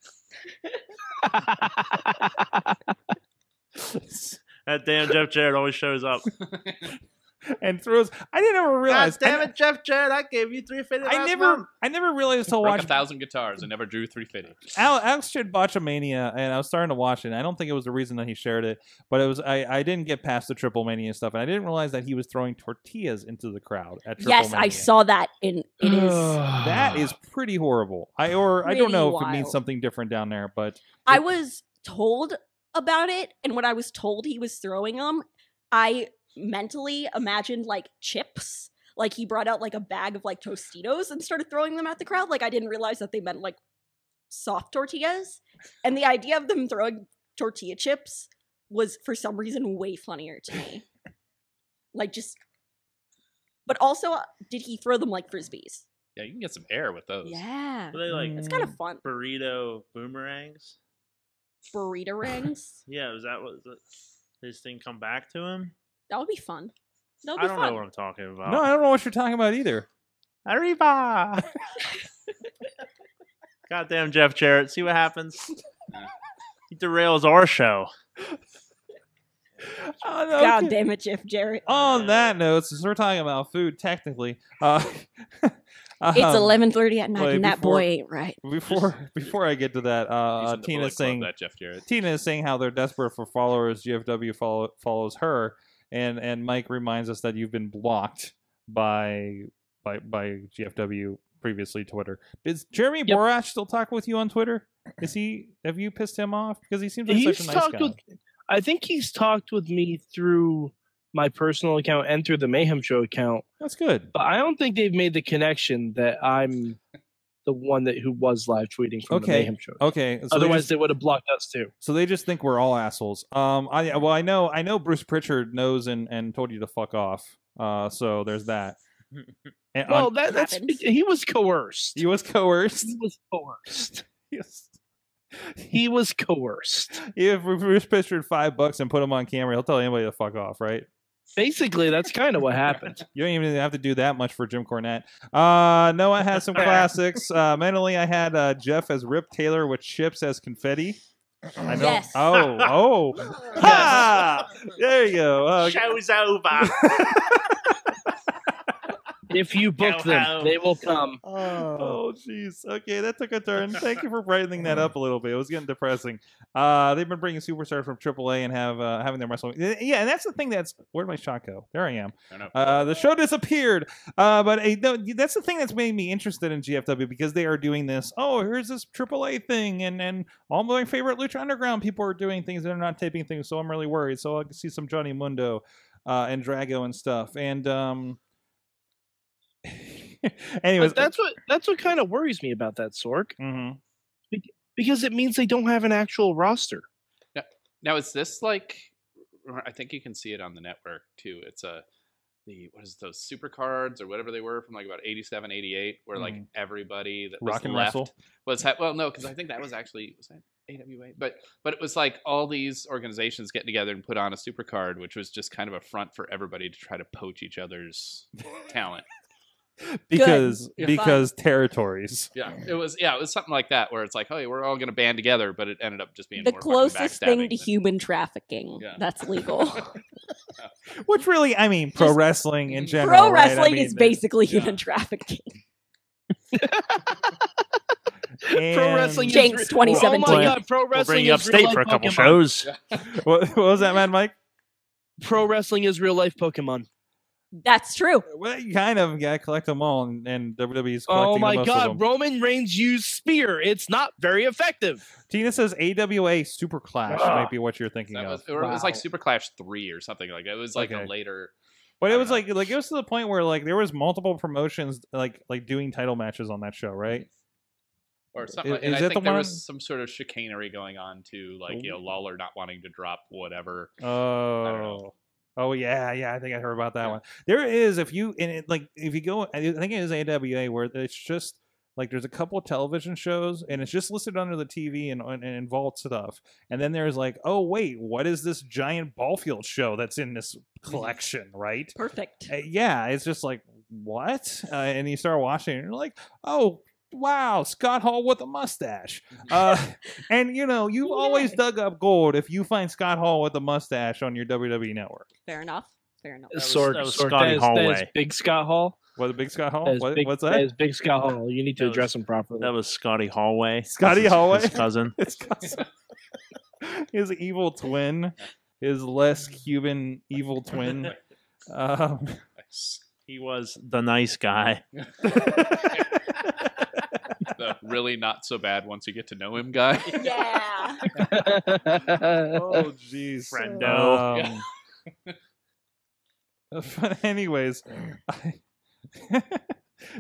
That damn Jeff Jarrett always shows up. and throws. I didn't ever realize. God damn I, it, Jeff Jarrett! I gave you three fifty. I never, I never realized till Broke watch a thousand guitars and never drew three fifty. Al, Alex shared Botchamania, and I was starting to watch it. I don't think it was the reason that he shared it, but it was I, I didn't get past the Triplemanía stuff, and I didn't realize that he was throwing tortillas into the crowd at Triple Yes, I saw that. In it is. That is pretty horrible. I or I don't know if it means something different down there, but I it- was told about it, and when I was told he was throwing them, I mentally imagined like chips. Like he brought out like a bag of like Tostitos and started throwing them at the crowd. Like I didn't realize that they meant like soft tortillas. And the idea of them throwing tortilla chips was for some reason way funnier to me. like just but also did he throw them like frisbees? Yeah, you can get some air with those. Yeah. Were they like mm. It's kind of fun. burrito boomerangs? Burrito rings. Yeah, was that what the, this thing come back to him? That would be fun. That would I don't fun. know what I'm talking about. no, I don't know what you're talking about either. Arriba! Goddamn Jeff Jarrett. See what happens? he derails our show. Oh, no, God okay. damn it, Jeff Jarrett. On that note, since we're talking about food, technically, uh, It's um, eleven thirty at night, wait, and that before- boy ain't right. Before before I get to that, He's uh, in the Tina's Bullet Club, saying that Jeff Jarrett. Tina is saying how they're desperate for followers. GFW follow, follows her, and and Mike reminds us that you've been blocked by by by GFW previously Twitter. Is Jeremy Yep. Borash still talk with you on Twitter? Is he? Have you pissed him off? Because he seems like he's such a nice guy. with. I think he's talked with me through my personal account and through the Mayhem Show account, That's good. but I don't think they've made the connection that I'm the one that who was live tweeting from the Okay. Mayhem Show. Okay. So they Otherwise, just- they would have blocked us too. So they just think we're all assholes. Um, I well, I know, I know Bruce Pritchard knows and and told you to fuck off. Uh, so there's that. And Well, on- that, that's he was coerced. he was coerced. He was coerced. Yes. He was coerced. If Bruce Pritchard five bucks and put him on camera, he'll tell anybody to fuck off, right? Basically, that's kind of what happened. You don't even have to do that much for Jim Cornette. Uh, Noah has some classics. Uh, mentally, I had uh, Jeff as Rip Taylor with chips as confetti. I know. Yes. Oh, oh. Ha! There you go. Uh, Show's over. If you book Go them, home. they will come. Oh, jeez. Okay, that took a turn. Thank you for brightening that up a little bit. It was getting depressing. Uh, they've been bringing superstars from AAA and have uh, having them wrestle. Yeah, and that's the thing. That's where'd my shot go? There I am. I don't know. Uh, the show disappeared. Uh, but uh, no, that's the thing that's made me interested in GFW because they are doing this. Oh, here's this AAA thing, and and all my favorite Lucha Underground people are doing things. They're not taping things, so I'm really worried. So I'll see some Johnny Mundo uh, and Drago and stuff. And um, anyways, But that's what that's what kind of worries me about that Sorg mhm. because it means they don't have an actual roster. Now, is this like I think you can see it on the network too. It's a the what is those super cards or whatever they were from like about 87 88 where like Mhm. everybody that was and left wrestle. was ha- well no because i think that was actually was that awa but but it was like all these organizations getting together and put on a super card which was just kind of a front for everybody to try to poach each other's talent because Yeah. because territories. yeah it was yeah it was something like that where it's like oh we're all going to band together but it ended up just being the more closest thing to than- human trafficking Yeah. that's legal. Which really, I mean, pro wrestling in general. Pro right? I wrestling mean, is basically yeah. human trafficking. Pro and- wrestling is Jinx re- Oh my god, pro We'll wrestling bring you is upstate for a couple Pokemon. shows. What, what was that, Mad Mike? Pro wrestling is real life Pokemon. That's true. Well, you kind of got to collect them all, and, and WWE's collecting Oh the my most of god, them. Roman Reigns used spear. It's not very effective. Tina says AWA Super Clash Ah. might be what you're thinking that of. was, or it was like super clash 3 or something like that it was like Okay. a later But it was know. like like it was to the point where like there was multiple promotions like like doing title matches on that show, right? or something. Is- like, and is I it think the there one- was some sort of chicanery going on too, like you know Lawler not wanting to drop whatever. Oh. Oh yeah, yeah. I think I heard about that Yeah. one. There is if you and it, like if you go, I think it is AWA where it's just like there's a couple of television shows and it's just listed under the TV and and, and vault stuff. And then there's like, oh wait, what is this giant ball field show that's in this collection, right? Perfect. Uh, yeah, it's just like what? Uh, and you start watching, and you're like, oh wow, Scott Hall with a mustache. Uh, and you know, you've always dug up gold if you find Scott Hall with a mustache on your WWE network. Fair enough. Fair enough. was- Sorg, that was Sorg, Scotty that is- that is Hallway. Big Scott Hall. What a big Scott Hall? That is What, big, what's That that? is Big Scott Hall. You need to That address was- him properly. That was Scotty Hallway. Scotty His- Hallway? His cousin. His cousin. his evil twin, his less Cuban evil twin. Um, He was the nice guy. The really not so bad once you get to know him guy. Yeah. oh jeez Friendo. Um, but anyways I,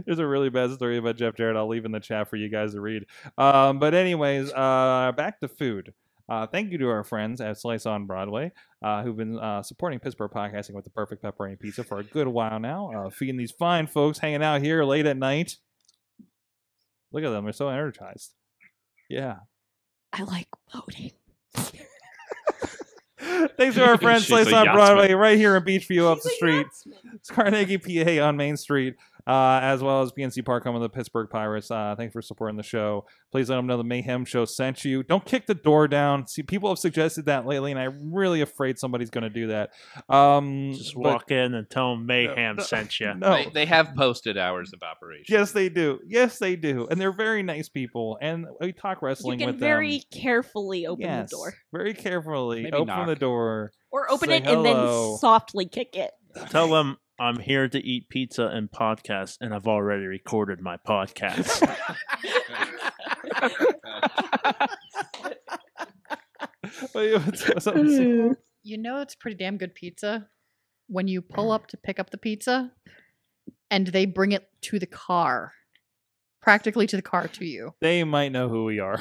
there's a really bad story about jeff jarrett i'll leave in the chat for you guys to read um, but anyways uh, back to food uh, thank you to our friends at Slice on Broadway, uh, who've been uh, supporting Pittsburgh podcasting with the perfect pepperoni pizza for a good while now. Uh, feeding these fine folks hanging out here late at night. Look at them; they're so energized. Yeah, I like voting. Thanks to our friends She's Slice a on yachtsman. Broadway right here in Beechview up She's the a street. yachtsman. It's Carnegie, PA on Main Street, uh, as well as PNC Park home of the Pittsburgh Pirates. Uh, thanks for supporting the show. Please let them know the Mayhem Show sent you. Don't kick the door down. See, people have suggested that lately, and I'm really afraid somebody's going to do that. Um, Just but- walk in and tell him Mayhem no, sent you. No, They, they have posted hours of operation. yes, they do. Yes, they do, and they're very nice people. And we talk wrestling You wrestling can with very them. carefully open yes, the door. very carefully Maybe open knock. the door. Or open Say it and then softly kick it. Tell them I'm here to eat pizza and podcast, and I've already recorded my podcast. What's- what's up, You know it's pretty damn good pizza when you pull up to pick up the pizza and they bring it to the car. Practically to the car to you. they might know who we are.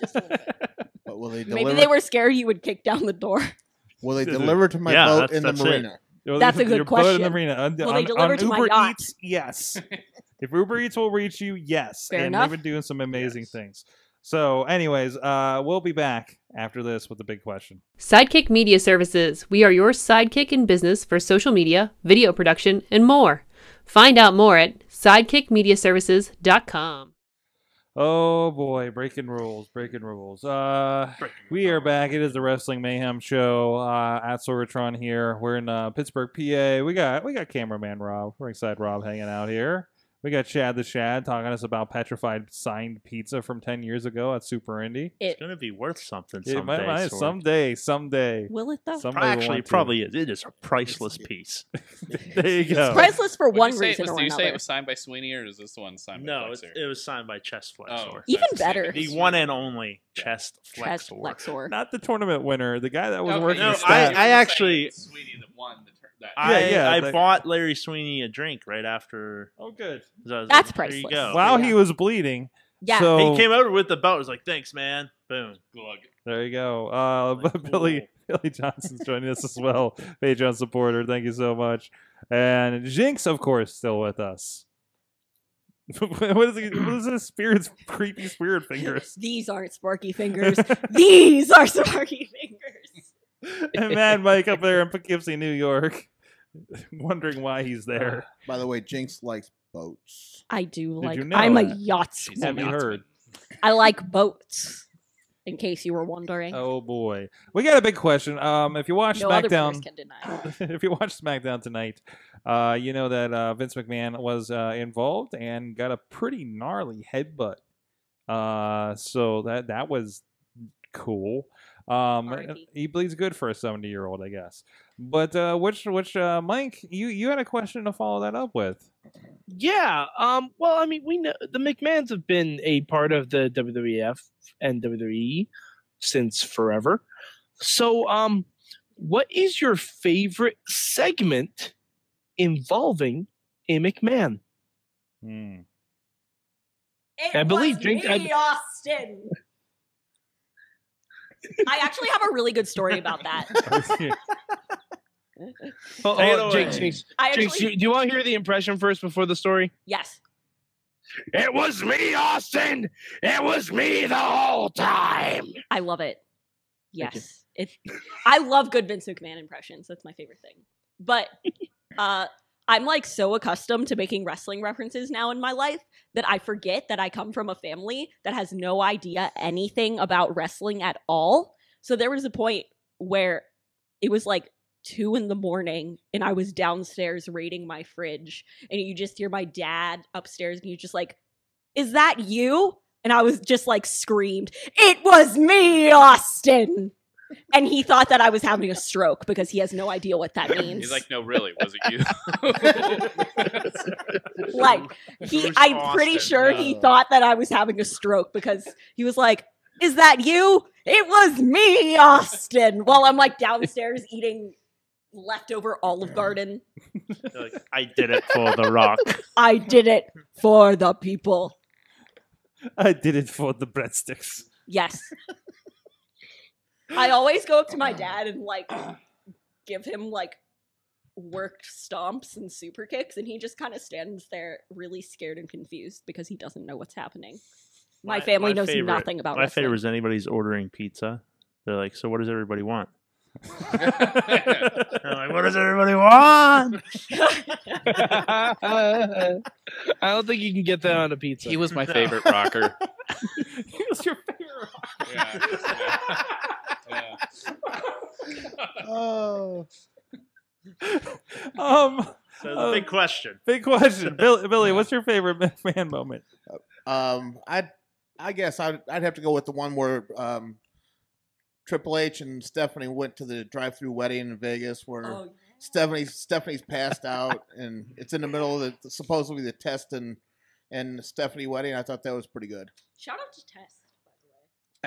Just a little bit. But will they deliver? Maybe they were scared you would kick down the door. Will they deliver to my Yeah, boat that's- in the that's it. marina? That's a good Your boat in the question. marina. On, Will they on- deliver on to my Uber yacht? Eats, yes. if Uber Eats will reach you, yes. Fair and enough. they've been doing some amazing Yes. things. So, anyways, uh, we'll be back after this with the big question. Sidekick Media Services. We are your sidekick in business for social media, video production, and more. Find out more at sidekickmediaservices.com. Oh boy, breaking rules, breaking rules. Uh, we are back. It is the Wrestling Mayhem Show uh, at Sorgatron here. We're in uh, Pittsburgh, PA. We got we got cameraman Rob, ringside Rob, hanging out here. We got Chad the Shad talking to us about petrified signed pizza from ten years ago at Super Indie. It it's gonna be worth something It someday. might- might- someday, someday. will it though? Someday we'll Actually, want it to. probably is. It is a priceless piece. there you go. Priceless for Would one you say it reason was, or did you say it was signed by Sweeney, or is this the one signed by No, it, Flexor? it was signed by Chest Flexor. Oh, Even better. The one and only Chest Chest Flexor. Flexor. Not the tournament winner, the guy that was Okay, working no, the I- I you were saying actually- Sweeney that won the tur- that. I, Yeah, yeah, I the- bought Larry Sweeney a drink right after. oh, good. I was That's like, there you priceless. go. While Yeah. he was bleeding. Yeah. So He came over with the belt. Was like, "Thanks, man." Boom. Glug. there you go. Uh, Like, but Billy cool. Billy Johnson's joining us as well. Patreon supporter. Thank you so much. And Jinx, of course, still with us. what is he, what is this spirit's creepy spirit fingers? These aren't Sparky fingers. These are Sparky fingers. and Mad Mike up there in Poughkeepsie, New York, wondering why he's there. By the way, Jinx likes boats. I do Did like. you know I'm a that? yachtswoman. Have you heard? I like boats. In case you were wondering. Oh boy, we got a big question. Um, if you watch no other SmackDown, viewers can deny. if you watch SmackDown tonight, uh, you know that uh, Vince McMahon was uh, involved and got a pretty gnarly headbutt. Uh, so that that was cool. Um, R.I.P.. he bleeds good for a seventy-year-old, I guess. But uh, which which uh, Mike, you you had a question to follow that up with. Yeah. Um. Well, I mean, we know the McMahons have been a part of the WWF and WWE since forever. So, um, what is your favorite segment involving a McMahon? Hmm. It I believe was drink- I- Austin. I actually have a really good story about that. Oh, oh, away. Jinx, Jinx, I Jinx, actually- do, do you want to hear the impression first before the story? Yes. It was me, Austin. It was me the whole time. I love it. Yes. It I love good Vince McMahon impressions. That's my favorite thing. But uh I'm like so accustomed to making wrestling references now in my life that I forget that I come from a family that has no idea anything about wrestling at all. So there was a point where it was like two in the morning and I was downstairs raiding my fridge and you just hear my dad upstairs and you just like, Is that you? And I was just like screamed, It was me, Austin. And he thought that I was having a stroke because he has no idea what that means. He's like, no, really, was it you? like he Who's I'm pretty Austin? sure he thought that I was having a stroke because he was like, Is that you? It was me, Austin. While I'm like downstairs eating leftover Olive Garden. Like, I did it for The Rock. I did it for the people. I did it for the breadsticks. Yes. I always go up to my dad and like give him like worked stomps and super kicks, and he just kind of stands there really scared and confused because he doesn't know what's happening. My, family knows favorite- nothing about My wrestling. favorite is anybody's ordering pizza. They're like, so what does everybody want? I'm like, what does everybody want? I don't think you can get that on a pizza. he was my favorite rocker. he was your favorite. Yeah, yeah, Oh, Um, So the uh, big question. big question, Billy. Billy, what's your favorite McMahon moment? um, I, I guess I'd I'd have to go with the one where um, Triple H and Stephanie went to the drive-through wedding in Vegas, where Oh, Stephanie Stephanie's passed out, and it's in the middle of the supposedly the test and and Stephanie wedding. I thought that was pretty good. Shout out to Tess, by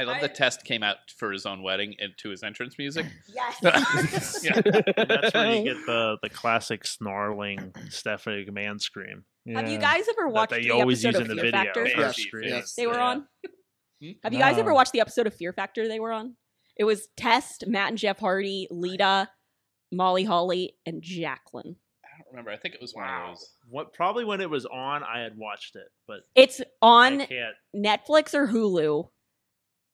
I love I- the test came out for his own wedding and to his entrance music. Yes. Yeah. That's where you get the, the classic snarling Stephanie McMahon scream. Have you guys ever That watched they the always episode use of in the Fear video. Factor? Yes, yes. They were Yeah. on. Hmm? Have you guys ever watched the episode of Fear Factor they were on? It was Test, Matt and Jeff Hardy, Lita, Molly Holly, and Jacqueline. I don't remember. I think it was one of those. What probably when it was on, I had watched it, but It's on Netflix or Hulu.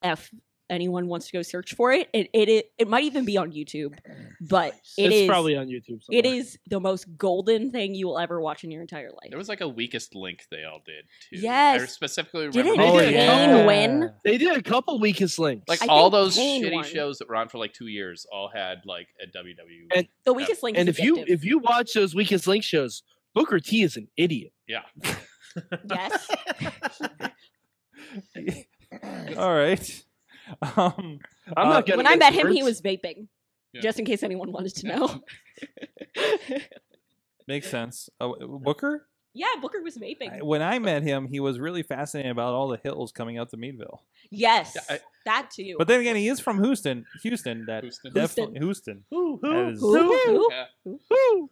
If anyone wants to go search for it, it it it, it might even be on YouTube, but it it's is probably on YouTube. it somewhere. is the most golden thing you will ever watch in your entire life. There was like a weakest link they all did too. Yes. I specifically Didn't remember. They did. Kane Oh, win? They did a couple weakest links. Like I all those Kane shitty won. shows that were on for like two years all had like a WWE. And- The weakest link. and is if you if you watch those weakest link shows, Booker T is an idiot. yeah, yes, All right. Um, I'm uh, not gonna when I get met him, he was vaping. Yeah. Just in case anyone wanted to know. Makes sense. Uh, Booker. yeah, Booker was vaping. I- When I met him, he was really fascinated about all the hills coming out to Meadville. yes, Yeah, I- that too. But then again, he is from Houston. Houston. That Houston. definitely Houston. Who, That who, is- Who? Who? Yeah. who?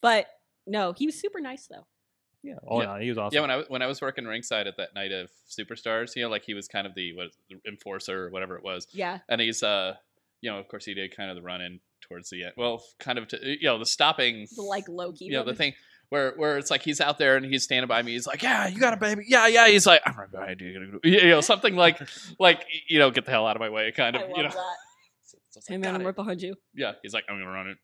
But no, he was super nice though. Yeah. Oh, Yeah. yeah. He was awesome. Yeah, when I when I was working ringside at that night of superstars, you know, like he was kind of the what the enforcer or whatever it was, Yeah. and he's uh you know, of course, he did kind of the run in towards the end. Well, kind of, to, you know, the stopping, The like low key. you know, the thing where where it's like he's out there and he's standing by me. He's like, "Yeah, you got a baby. Yeah, yeah." He's like, "I'm right behind you." You know, something like like you know, get the hell out of my way, kind of. I love you know, that. So it's Hey like, man, "Got I'm it." right behind you. Yeah, he's like, "I'm gonna run it."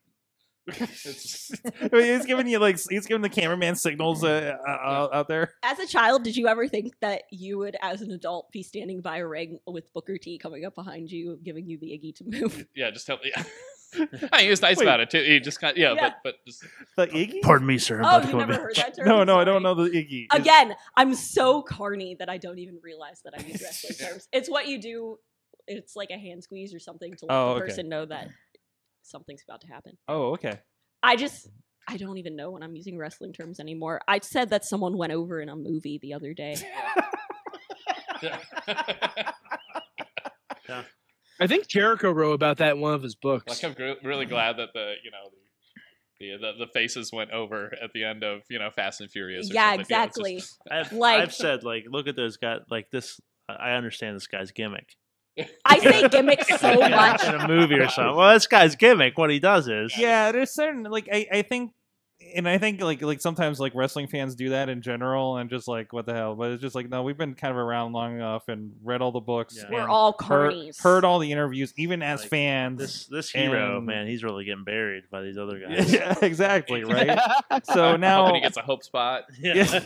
It's- I mean, he's giving you like he's giving the cameraman signals uh, uh, out there. As a child, did you ever think that you would, as an adult, be standing by a ring with Booker T coming up behind you, giving you the Iggy to move? yeah, just tell. Yeah. I mean, he was nice Wait. about it too. He just kind of, yeah, Yeah. but but just The Iggy? Pardon me, sir. I'm Oh, about to you go never heard that term? No, no, I don't know the Iggy. Again, I'm so carny that I don't even realize that I use wrestling terms. It's what you do. It's like a hand squeeze or something to let Oh, the okay. person know that something's about to happen. Oh, okay. I just I don't even know when I'm using wrestling terms anymore. I said that someone went over in a movie the other day. Yeah. I think Jericho wrote about that in one of his books. like I'm gr- really glad that the you know the, the the faces went over at the end of you know Fast and Furious. Or yeah, something. You know, it's exactly. just- I've, Like- I've said, like, look at those guys. Like this, I I understand this guy's gimmick. I say gimmick so much. in a movie or something. Well, this guy's gimmick. What he does is, Yeah, there's certain like I, I think and I think like like sometimes like wrestling fans do that in general and just like what the hell. But it's just like no, we've been kind of around long enough and read all the books. Yeah. We're all heard, carnies. heard all the interviews, even as Like, fans. this this hero And- man, he's really getting buried by these other guys. yeah, exactly, right? so Hoping now he gets a hope spot. Yeah.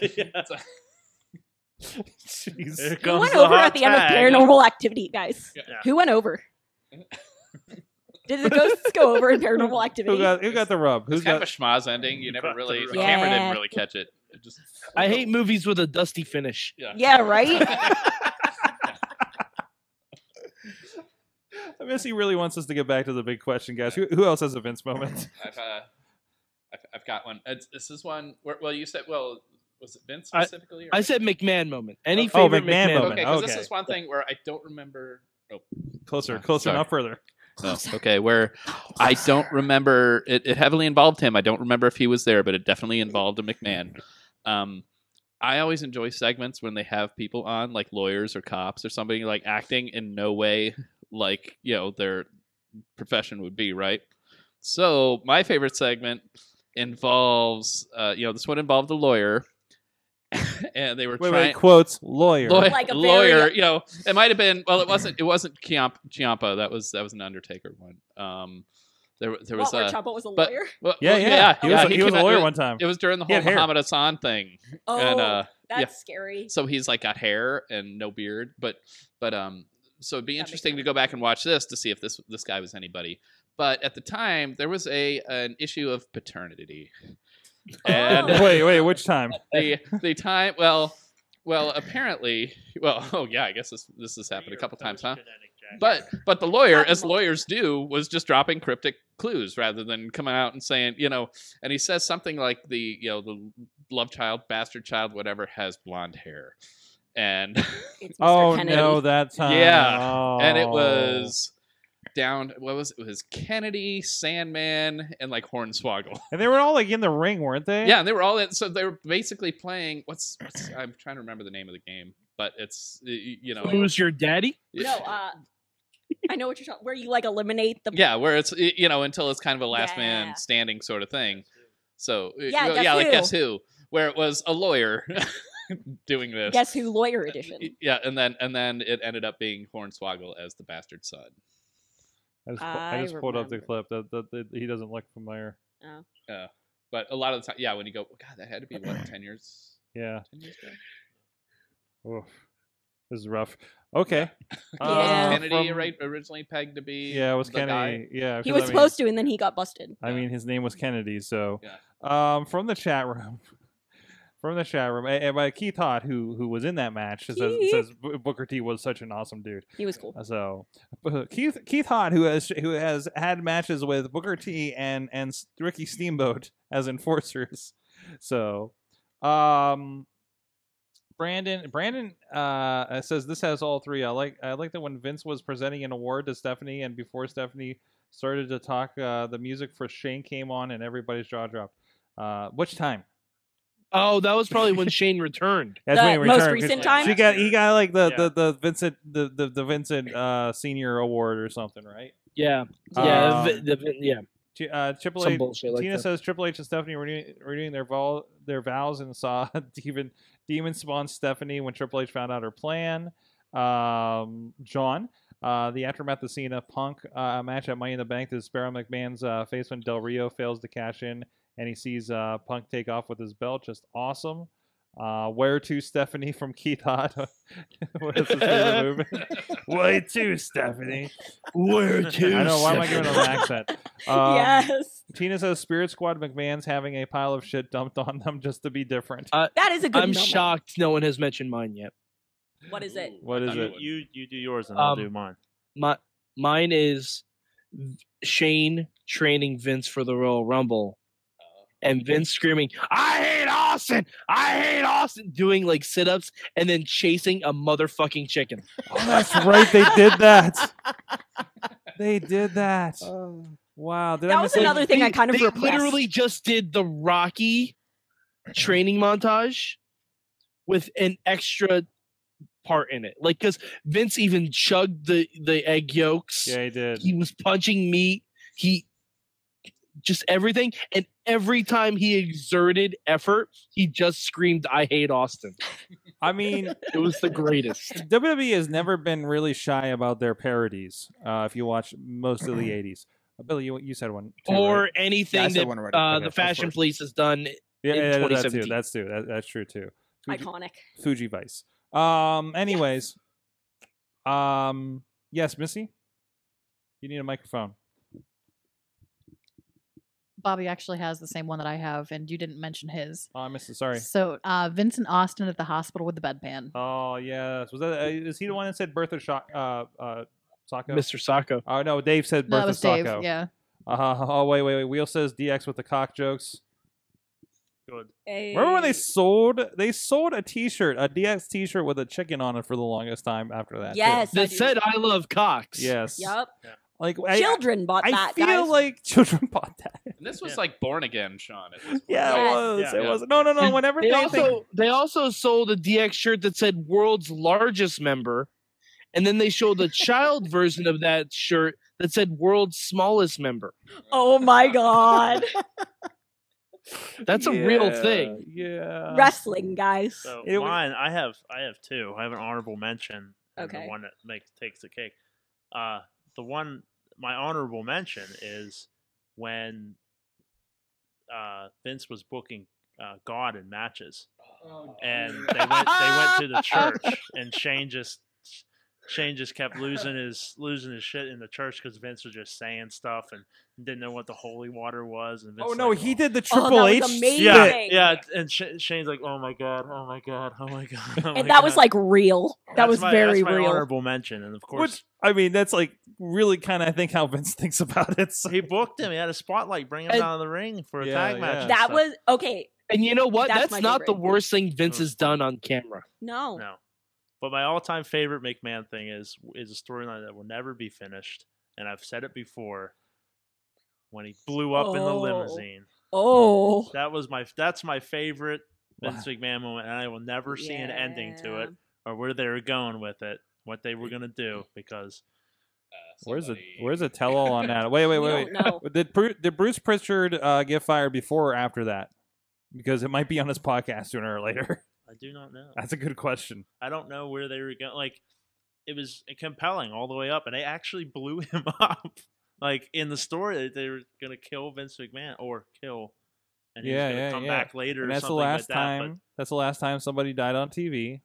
Jeez. Who went over at the end of. Paranormal Activity, guys? Yeah. Who went over? Did the ghosts go over in Paranormal Activity? who got who got the rub? Who It's kind got of a schmaz ending. You never Got the really, rub. the camera Yeah. didn't really catch it. It just I hate movies with a dusty finish. yeah. yeah, right. I guess he really wants us to get back to the big question, guys. Who, who else has a Vince moment? I've, uh, I've, I've got one. It's, this is one. Where, well, you said, well, was it Vince I- specifically? or- I said McMahon moment. Any Oh, favorite McMahon McMahon, moment. okay, because this is one thing where I don't remember. Oh, Closer, Sorry. closer, Sorry. not further. No, okay, where I don't remember it, it heavily involved him. I don't remember if he was there, but it definitely involved a McMahon. Um, I always enjoy segments when they have people on, like lawyers or cops or somebody, like acting in no way like you know their profession would be, right? So my favorite segment involves, uh, you know, this one involved a lawyer, and they were Wait, trying wait, quotes, lawyer. lawyer, Like a very- lawyer you know it might have been well it wasn't it wasn't Chiamp, Ciampa that was that was an undertaker one um there, there was what, a Ciampa was a but- lawyer? well, Yeah, well, yeah. He was, yeah, he was a lawyer it, one time. it was during the whole. Muhammad Hassan thing Oh, and uh that's yeah. scary. so he's like got hair and no beard but but um so it'd be That interesting to go back and watch this to see if this this guy was anybody but at the time there was a an issue of paternity and Oh. wait, wait, which time? the the time well well apparently well oh yeah i guess this this has happened a couple times huh but but the lawyer as lawyers do was just dropping cryptic clues rather than coming out and saying you know and he says something like the you know the love child bastard child whatever has blonde hair and It's Mr. Oh Kennedy. no, that time. Yeah, and it Oh. was down what was it? it was kennedy sandman and like hornswoggle And they were all like in the ring, weren't they? yeah, and they were all in. So they were basically playing. What's, what's I'm trying to remember the name of the game, but it's y- y- you know. Who's your daddy? No, uh, I know what you're talking. Where you like eliminate the yeah, where it's you know until it's kind of a last Yeah. man standing sort of thing. So uh, Yeah, well, Guess yeah, like guess who? Where it was a lawyer doing this. Guess Who lawyer edition. Yeah, and then and then it ended up being Hornswoggle as the bastard son. I just, I I just pulled up the clip. That, that, that he doesn't look familiar. Oh. Yeah, but a lot of the time, yeah, when you go, God, that had to be what ten years, Yeah. ten years ago. Oof. This is rough. Okay. Yeah. Uh, Kennedy from- right, originally pegged to be. Yeah, it was the guy. Kennedy. Yeah, He was I mean- supposed to, and then he got busted. I mean, his name was Kennedy. So, Yeah. um, from the chat room, from the chat room, and by Keith Hott, who who was in that match, says, says Booker T was such an awesome dude. He was cool. So, uh, Keith Keith Hott, who has who has had matches with Booker T and and Ricky Steamboat as enforcers. So, um. Brandon Brandon uh, says this has all three. I like I like that when Vince was presenting an award to Stephanie and before Stephanie started to talk, uh, the music for Shane came on and everybody's jaw dropped. Uh, which time? Oh, that was probably when Shane returned. That's The when he most returned, 'cause recent time? She got he got like the Yeah. the, the Vincent the, the, the Vincent uh, senior award or something, right? Yeah, yeah, Um, the, the, yeah. T- Uh, Triple Some H. bullshit like Tina that. says Triple H and Stephanie were renewing, renewing their vol- their vows and saw Demon Demon spawn Stephanie when Triple H found out her plan. Um, John. Uh, the aftermath of Cena Punk uh, match at Money in the Bank is Sparrow McMahon's uh, face when Del Rio fails to cash in and he sees uh, Punk take off with his belt. Just awesome. Uh, where to Stephanie from Keith Hot? what is his favorite movie? Where to Stephanie? Where to? I know. Why am I giving an accent? Um, yes. Tina says Spirit Squad McMahon's having a pile of shit dumped on them just to be different. Uh, That is a good I'm moment. shocked no one has mentioned mine yet. What is it? what is it? You you do yours and I'll Um, do mine. My mine is Shane training Vince for the Royal Rumble, and Vince screaming, "I hate Austin! I hate Austin!" doing like sit-ups and then chasing a motherfucking chicken. Oh, that's right. They did that. They did that. Oh. Wow. Did That miss was it? another thing I kind of they repressed. literally just did the Rocky training montage with an extra part in it. Like because Vince even chugged the the egg yolks. Yeah, he did. He was punching meat. He just everything, and every time he exerted effort, he just screamed, "I hate Austin." I mean, It was the greatest. WWE has never been really shy about their parodies. Uh, if you watch most of the '80s, uh, Billy, you you said one. Too, or right? anything Yeah, that one uh, Okay, the Fashion. Police has done. yeah, in yeah, yeah, that's too. 2017. That's too. That, that's true too. Fuji, Iconic. Fuji Vice. Um. Anyways, um. Yes, Missy. You need a microphone. Bobby actually has the same one that I have, and you didn't mention his. Oh, I missed it. Sorry. So, uh, Vincent Austin at the hospital with the bedpan. Oh yes. Was that? Uh, is he the one that said Bertha Shock? Uh. Uh. Sacco. Mr. Sacco. Oh no, Dave said No, Bertha that was Dave. Sacco. Yeah. Uh, oh wait, wait, wait. Wheel says DX with the cock jokes. Good. Remember when they sold? They sold a T-shirt, a DX T-shirt with a chicken on it for the longest time after that. too. Yes. I That said, "I love cocks." Yes. Yup. Like I, Children bought I that. I feel guys. like children bought that. And this was like born again, Shawn. at this point. Yeah, it was. Yeah. It Yeah. was. No, no, no. And Whenever they they, also think- they also sold a DX shirt that said "World's Largest Member," and then they showed the child version of that shirt that said "World's Smallest Member." oh my god. That's a real thing. Yeah. Wrestling, guys. So It wa- mine, I have, I have two. I have an honorable mention, and Okay. the one that makes takes the cake. Uh, the one, my honorable mention is when uh, Vince was booking uh, God in matches, and they went, they went to the church, and Shane just. Shane just kept losing his losing his shit in the church because Vince was just saying stuff and didn't know what the holy water was. And Vince Oh no, like, he oh. did the Oh, that Triple was H. yeah, yeah, and Sh- Shane's like, "Oh my god, oh my god, oh my god." Oh my and that was like real. That That's was my- very that's my real. Honorable mention, and of course, Which I mean, that's like really kind of I think how Vince thinks about it. So. he booked him. He had a spotlight, bring him And- down to the ring for a Yeah, tag match. and That stuff. was okay. And you know what? That's That's, my not the worst thing Vince has done on camera. No. no. But my all-time favorite McMahon thing is is a storyline that will never be finished, and I've said it before. When he blew up in the Oh. limousine, Oh. that was my that's my favorite Vince McMahon moment, and I will never see an ending to it or where they were going with it, what they were gonna do, because Where's the Where's the tell all on that? Wait, wait, We wait, don't wait. Did Bruce, did Bruce Pritchard uh, get fired before or after that? Because it might be on his podcast sooner or later. I do not know. That's a good question. I don't know where they were going. Like, it was compelling all the way up, and they actually blew him up. Like in the story, that they were gonna kill Vince McMahon or kill, and he yeah, was gonna yeah, come yeah. back later. And or that's the last like that, time. That's the last time somebody died on TV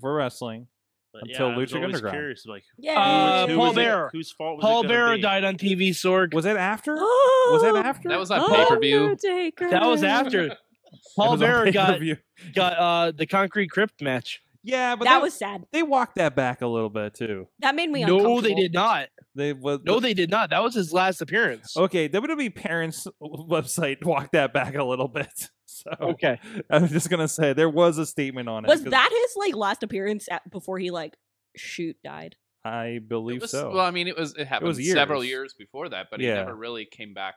for wrestling. But, but until yeah, I was Lucha Underground. Curious, like Yeah. Uh, Paul Bearer. whose fault was Paul Bearer died on TV. Sorg. Was it after? Was that after? That was on pay per view. Undertaker. That was after. It Paul was Bearer got got uh the concrete crypt match. Yeah, but that was sad. they walked that back a little bit too. That made me No, uncomfortable. they did not. They was No, they did not. That was his last appearance. Okay, WWE Parents website walked that back a little bit. So Okay. I was just gonna say there was a statement on it. Was that his like last appearance at, before he like shoot died? I believe was, so. Well, I mean, it was it happened was several years. years before that, but Yeah. he never really came back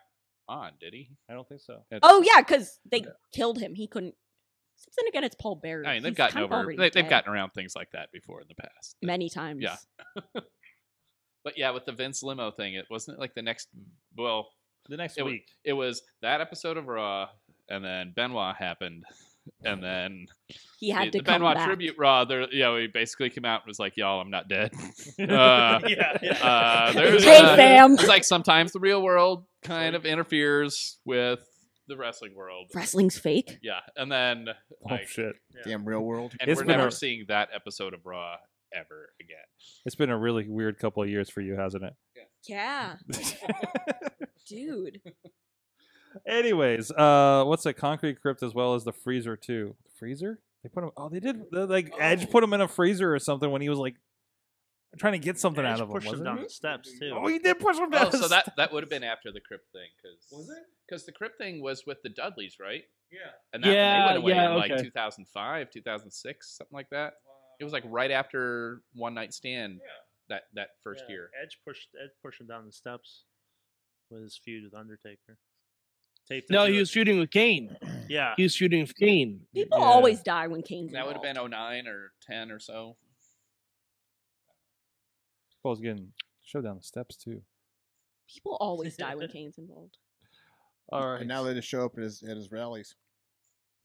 on, did he? I don't think so. It's- Oh yeah, because they killed him. He couldn't. Then again, it's Paul Bearer. I mean, they've He's gotten over they, they've gotten around things like that before in the past. many times. Yeah. But yeah, with the Vince limo thing, it wasn't it like the next. Well, the next it, wa- week. it was that episode of Raw, and then Benoit happened, and then He had the, to the come Benoit back. tribute Raw. There, you know, he basically came out and was like, "Y'all, I'm not dead." uh, Yeah, yeah. uh, there's, Hey, uh, fam. It's like sometimes the real world kind of interferes with the wrestling world. Wrestling's fake. Yeah, and then Oh like, shit! Damn real world. and It's we're never a- seeing that episode of Raw ever again. It's been a really weird couple of years for you, hasn't it? Yeah, dude. Anyways, uh, what's a concrete crypt as well as the freezer too? The freezer? They put him. Oh, they did. the- Like Edge put him in a freezer or something when he was like trying to get something Edge out of him. pushed him down he? the steps too. Oh, he did push him down. Oh, so that steps. that would have been after the crypt thing, because Was it? Because the crypt thing was with the Dudleys, right? Yeah. And that Yeah, they went away yeah, in like okay. 2005, 2006, something like that. It was like right after One Night Stand Yeah. that that first Yeah, year. Edge pushed Edge pushed him down the steps with his feud with Undertaker. Taped No, he it. was shooting with Kane. Yeah, He was shooting with Kane. People Yeah. always die when Kane's involved. That would have been 09 or 10 or so. Paul's getting shoved down the steps too. People always die when Kane's involved. All right. And now they just show up at his at his rallies.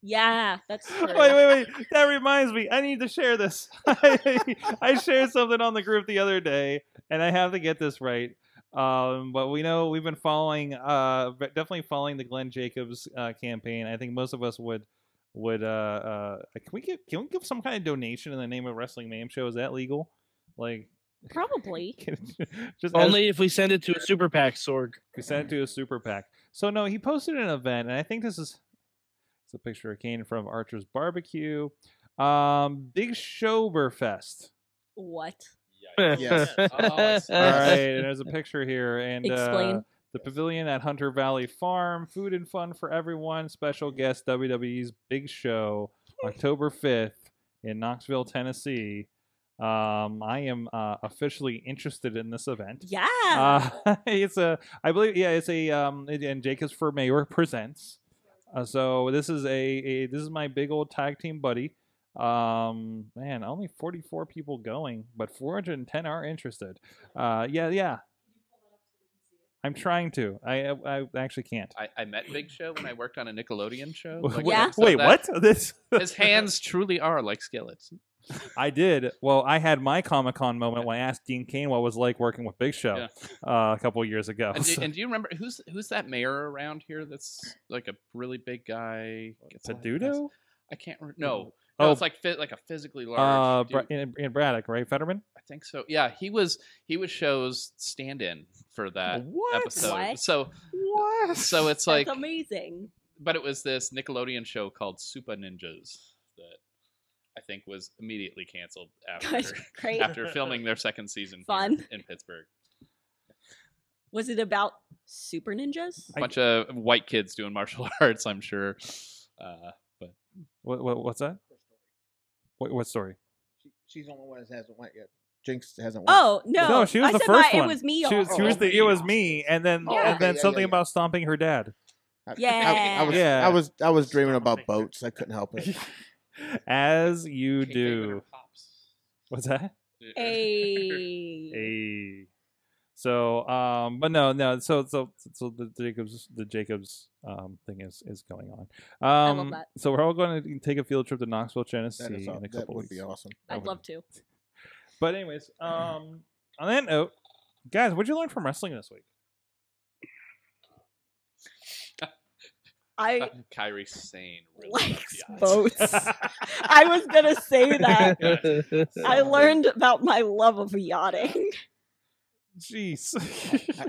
Yeah, that's true. Wait, wait, wait. That reminds me. I need to share this. I shared something on the group the other day, and I have to get this right. Um, but we know we've been following, uh, definitely following the Glenn Jacobs uh, campaign. I think most of us would would. Uh, uh, can we give can we give some kind of donation in the name of Wrestling Mayhem Show? Is that legal? Like, Probably. just as- Only if we send it to a super PAC, Sorg. we sent it to a super PAC. So no, he posted an event, and I think this is it's a picture of Kane from Archer's Barbecue. Um, Big Showberfest. What? Yes. Oh, I. All right, and there's a picture here, and uh, Explain. the pavilion at Hunter Valley Farm, food and fun for everyone. Special guest WWE's Big Show, October 5th in Knoxville, Tennessee. Um, I am uh, officially interested in this event. Yeah. Uh, it's a, I believe, yeah, it's a, um, it- and Jacobs for Mayor presents. Uh, so this is a, a, this is my big old tag team buddy. Um, man, only 44 people going, but 410 are interested. Uh, yeah, yeah. I'm trying to. I, I, actually can't. I, I met Big Show when I worked on a Nickelodeon show. Wait, Like, Yeah. so Wait, what? This His hands truly are like skillets. I did. Well, I had my Comic Con moment when I asked Dean Cain what it was like working with Big Show uh, a couple of years ago. And do, So- and do you remember who's who's that mayor around here? That's like a really big guy. Lot? Peduto? I can't. Re- no, no, Oh. it's like fi- like a physically Uh, large. Bra- dude. in, in Braddock, right? Fetterman? I think so. Yeah, he was he was shows stand-in for that What? episode. What? So What? so it's That's like, amazing. but it was this Nickelodeon show called Super Ninjas that I think was immediately canceled after Good. After filming their second season Fun. in Pittsburgh. Was it about super ninjas? A bunch of white kids doing martial arts, I'm sure. Uh, but What, what, what's that? What, what story? She, she's the only one that hasn't went yet. Jinx hasn't went. Oh no! no, she was I the said first my- one. It was me. She was, she all- was the, it was me, and then Oh, Yeah. and then okay, yeah, something yeah, yeah. about stomping her dad. I, I, Yeah. I, was Yeah. I was I was dreaming about boats. I couldn't help it. As you Kayfabe and her do. What's that? A. A. So, um, but no, no. So, so, so the Jacobs, the Jacobs, um, thing is is going on. Um, love that. So we're all going to take a field trip to Knoxville, Tennessee, That, is, in a that couple would weeks. be awesome. I'd love to. But anyways, um, on that note, guys, what'd you learn from wrestling this week? I Kairi Sane really likes loves yachts. boats. I was gonna say that. I learned about my love of yachting. Jeez.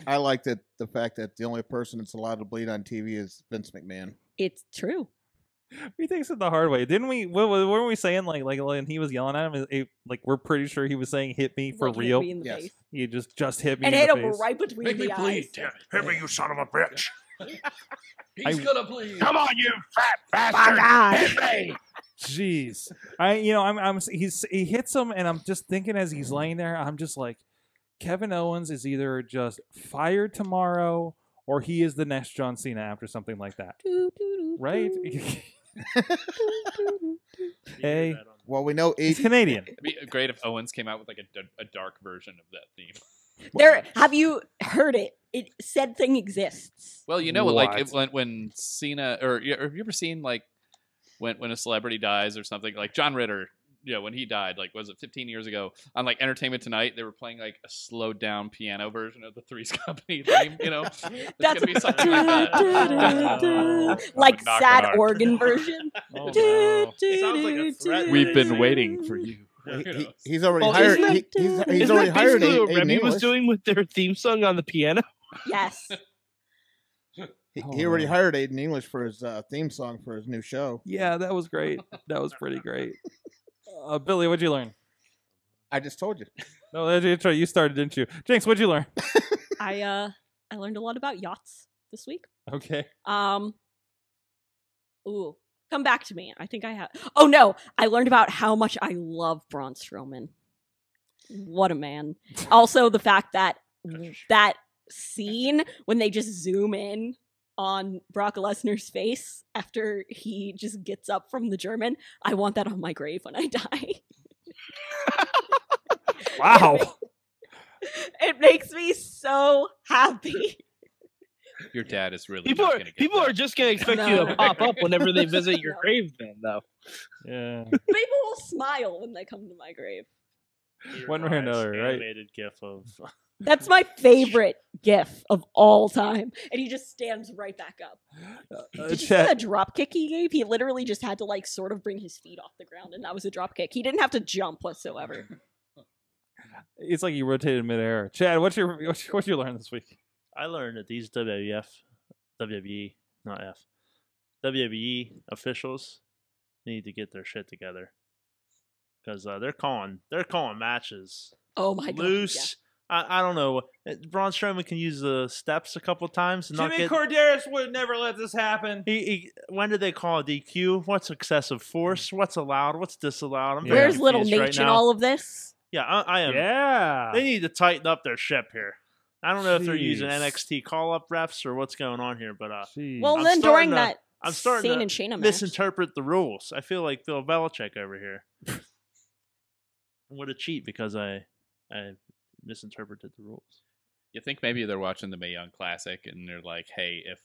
I, I like that the fact that the only person that's allowed to bleed on TV is Vince McMahon. It's true. he takes it the hard way, didn't we? What, what weren't we saying? Like, like and he was yelling at him, it- it- like we're pretty sure he was saying "hit me for Like, hit real." me in the Yes. face. He just just hit me And in hit the him face. right between the eyes. Hit me, you son of a bitch! He's I- gonna bleed. Come on, you fat My bastard! God. Hit me! Jeez, I you know I'm I'm he's he hits him, and I'm just thinking as he's laying there, I'm just like, Kevin Owens is either just fired tomorrow or he is the next John Cena after something like that, right? doo, Hey. Well, we know he's. Canadian. It'd be great if Owens came out with like a, d- a dark version of that theme. There, have you heard it? It said thing exists. Well, you know, like it, when when Cena or you- have you ever seen like when when a celebrity dies or something like John Ritter? You know, when he died, like was it 15 years ago on like Entertainment Tonight? They were playing like a slowed down piano version of the Three's Company theme. You know, it's That's gonna be something like that. like Knock it sad out. organ version. Oh, Do, no. do, Sounds like a threat. We've been waiting for you. He- he- he's already Well, hired. isn't He, that- he's, he's already that hired. A, what Remy was doing with their theme song on the piano? Yes. He, Oh, he already hired Aiden English for his uh, theme song for his new show. Yeah, that was great. That was pretty great. Uh, Billy, what'd you learn? I just told you. No, that's that's right. You started, didn't you? Jinx, what'd you learn? I uh I learned a lot about yachts this week. Okay. Um Ooh, come back to me. I think I have Oh no, I learned about how much I love Braun Strowman. What a man. Also the fact that that scene when they just zoom in on Brock Lesnar's face after he just gets up from the German, I want that on my grave when I die. Wow. it makes me so happy. Your dad is really People are get people that. are just gonna expect you to pop up whenever they visit your No. grave. Then though, yeah. People will smile when they come to my grave. Peter One way or another, right? Animated GIF of That's my favorite gif of all time. And he just stands right back up. Uh, Did you see that drop kick he gave? He literally just had to like sort of bring his feet off the ground, and that was a drop kick. He didn't have to jump whatsoever. It's like you rotated midair. Chad, what's your what's, what you learn this week? I learned that these WWF, WWE, not F, WWE officials need to get their shit together because uh, they're calling they're calling matches Oh my god! loose. I, I don't know. Uh, Braun Strowman can use the steps a couple times and not Jimmy get. Corderas would never let this happen. he, he, when did they call a DQ? What's excessive force? What's allowed? What's disallowed? I'm Yeah. Where's little confused Nate right in all of this? Yeah, I, I am. Yeah. They need to tighten up their ship here. I don't know if they're using NXT call up refs or what's going on here, but uh, Jeez. Well, I'm then starting during to- that I'm starting Shane to and Shayna match, misinterpret the rules. I feel like Bill Belichick over here. I'm going to cheat because I I misinterpreted the rules. You think maybe they're watching the Mae Young Classic and they're like, "Hey, if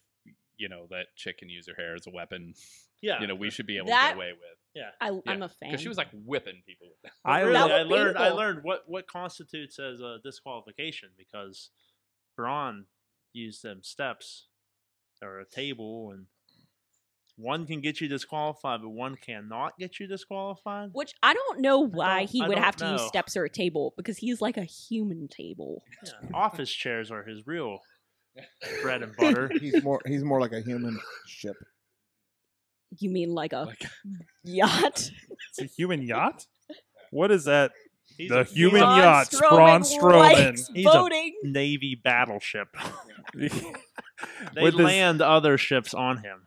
you know that chick can use her hair as a weapon, Yeah, you know, we should be able to get away with." yeah. I, Yeah, I'm a fan. Because she was like whipping people with that. I really, That I would learned I learned what what constitutes as a disqualification because Braun used them steps or a table and one can get you disqualified, but one cannot get you disqualified. Which I don't know why don't- he would don't have to use steps or a table because he's like a human table. Yeah, office chairs are his real bread and butter. He's more. He's more like a human ship. You mean like a Like, yacht? It's a human yacht. What is that? He's The a human Braun yacht, Braun Strowman. likes He's a- Navy battleship. They with his, land other ships on him.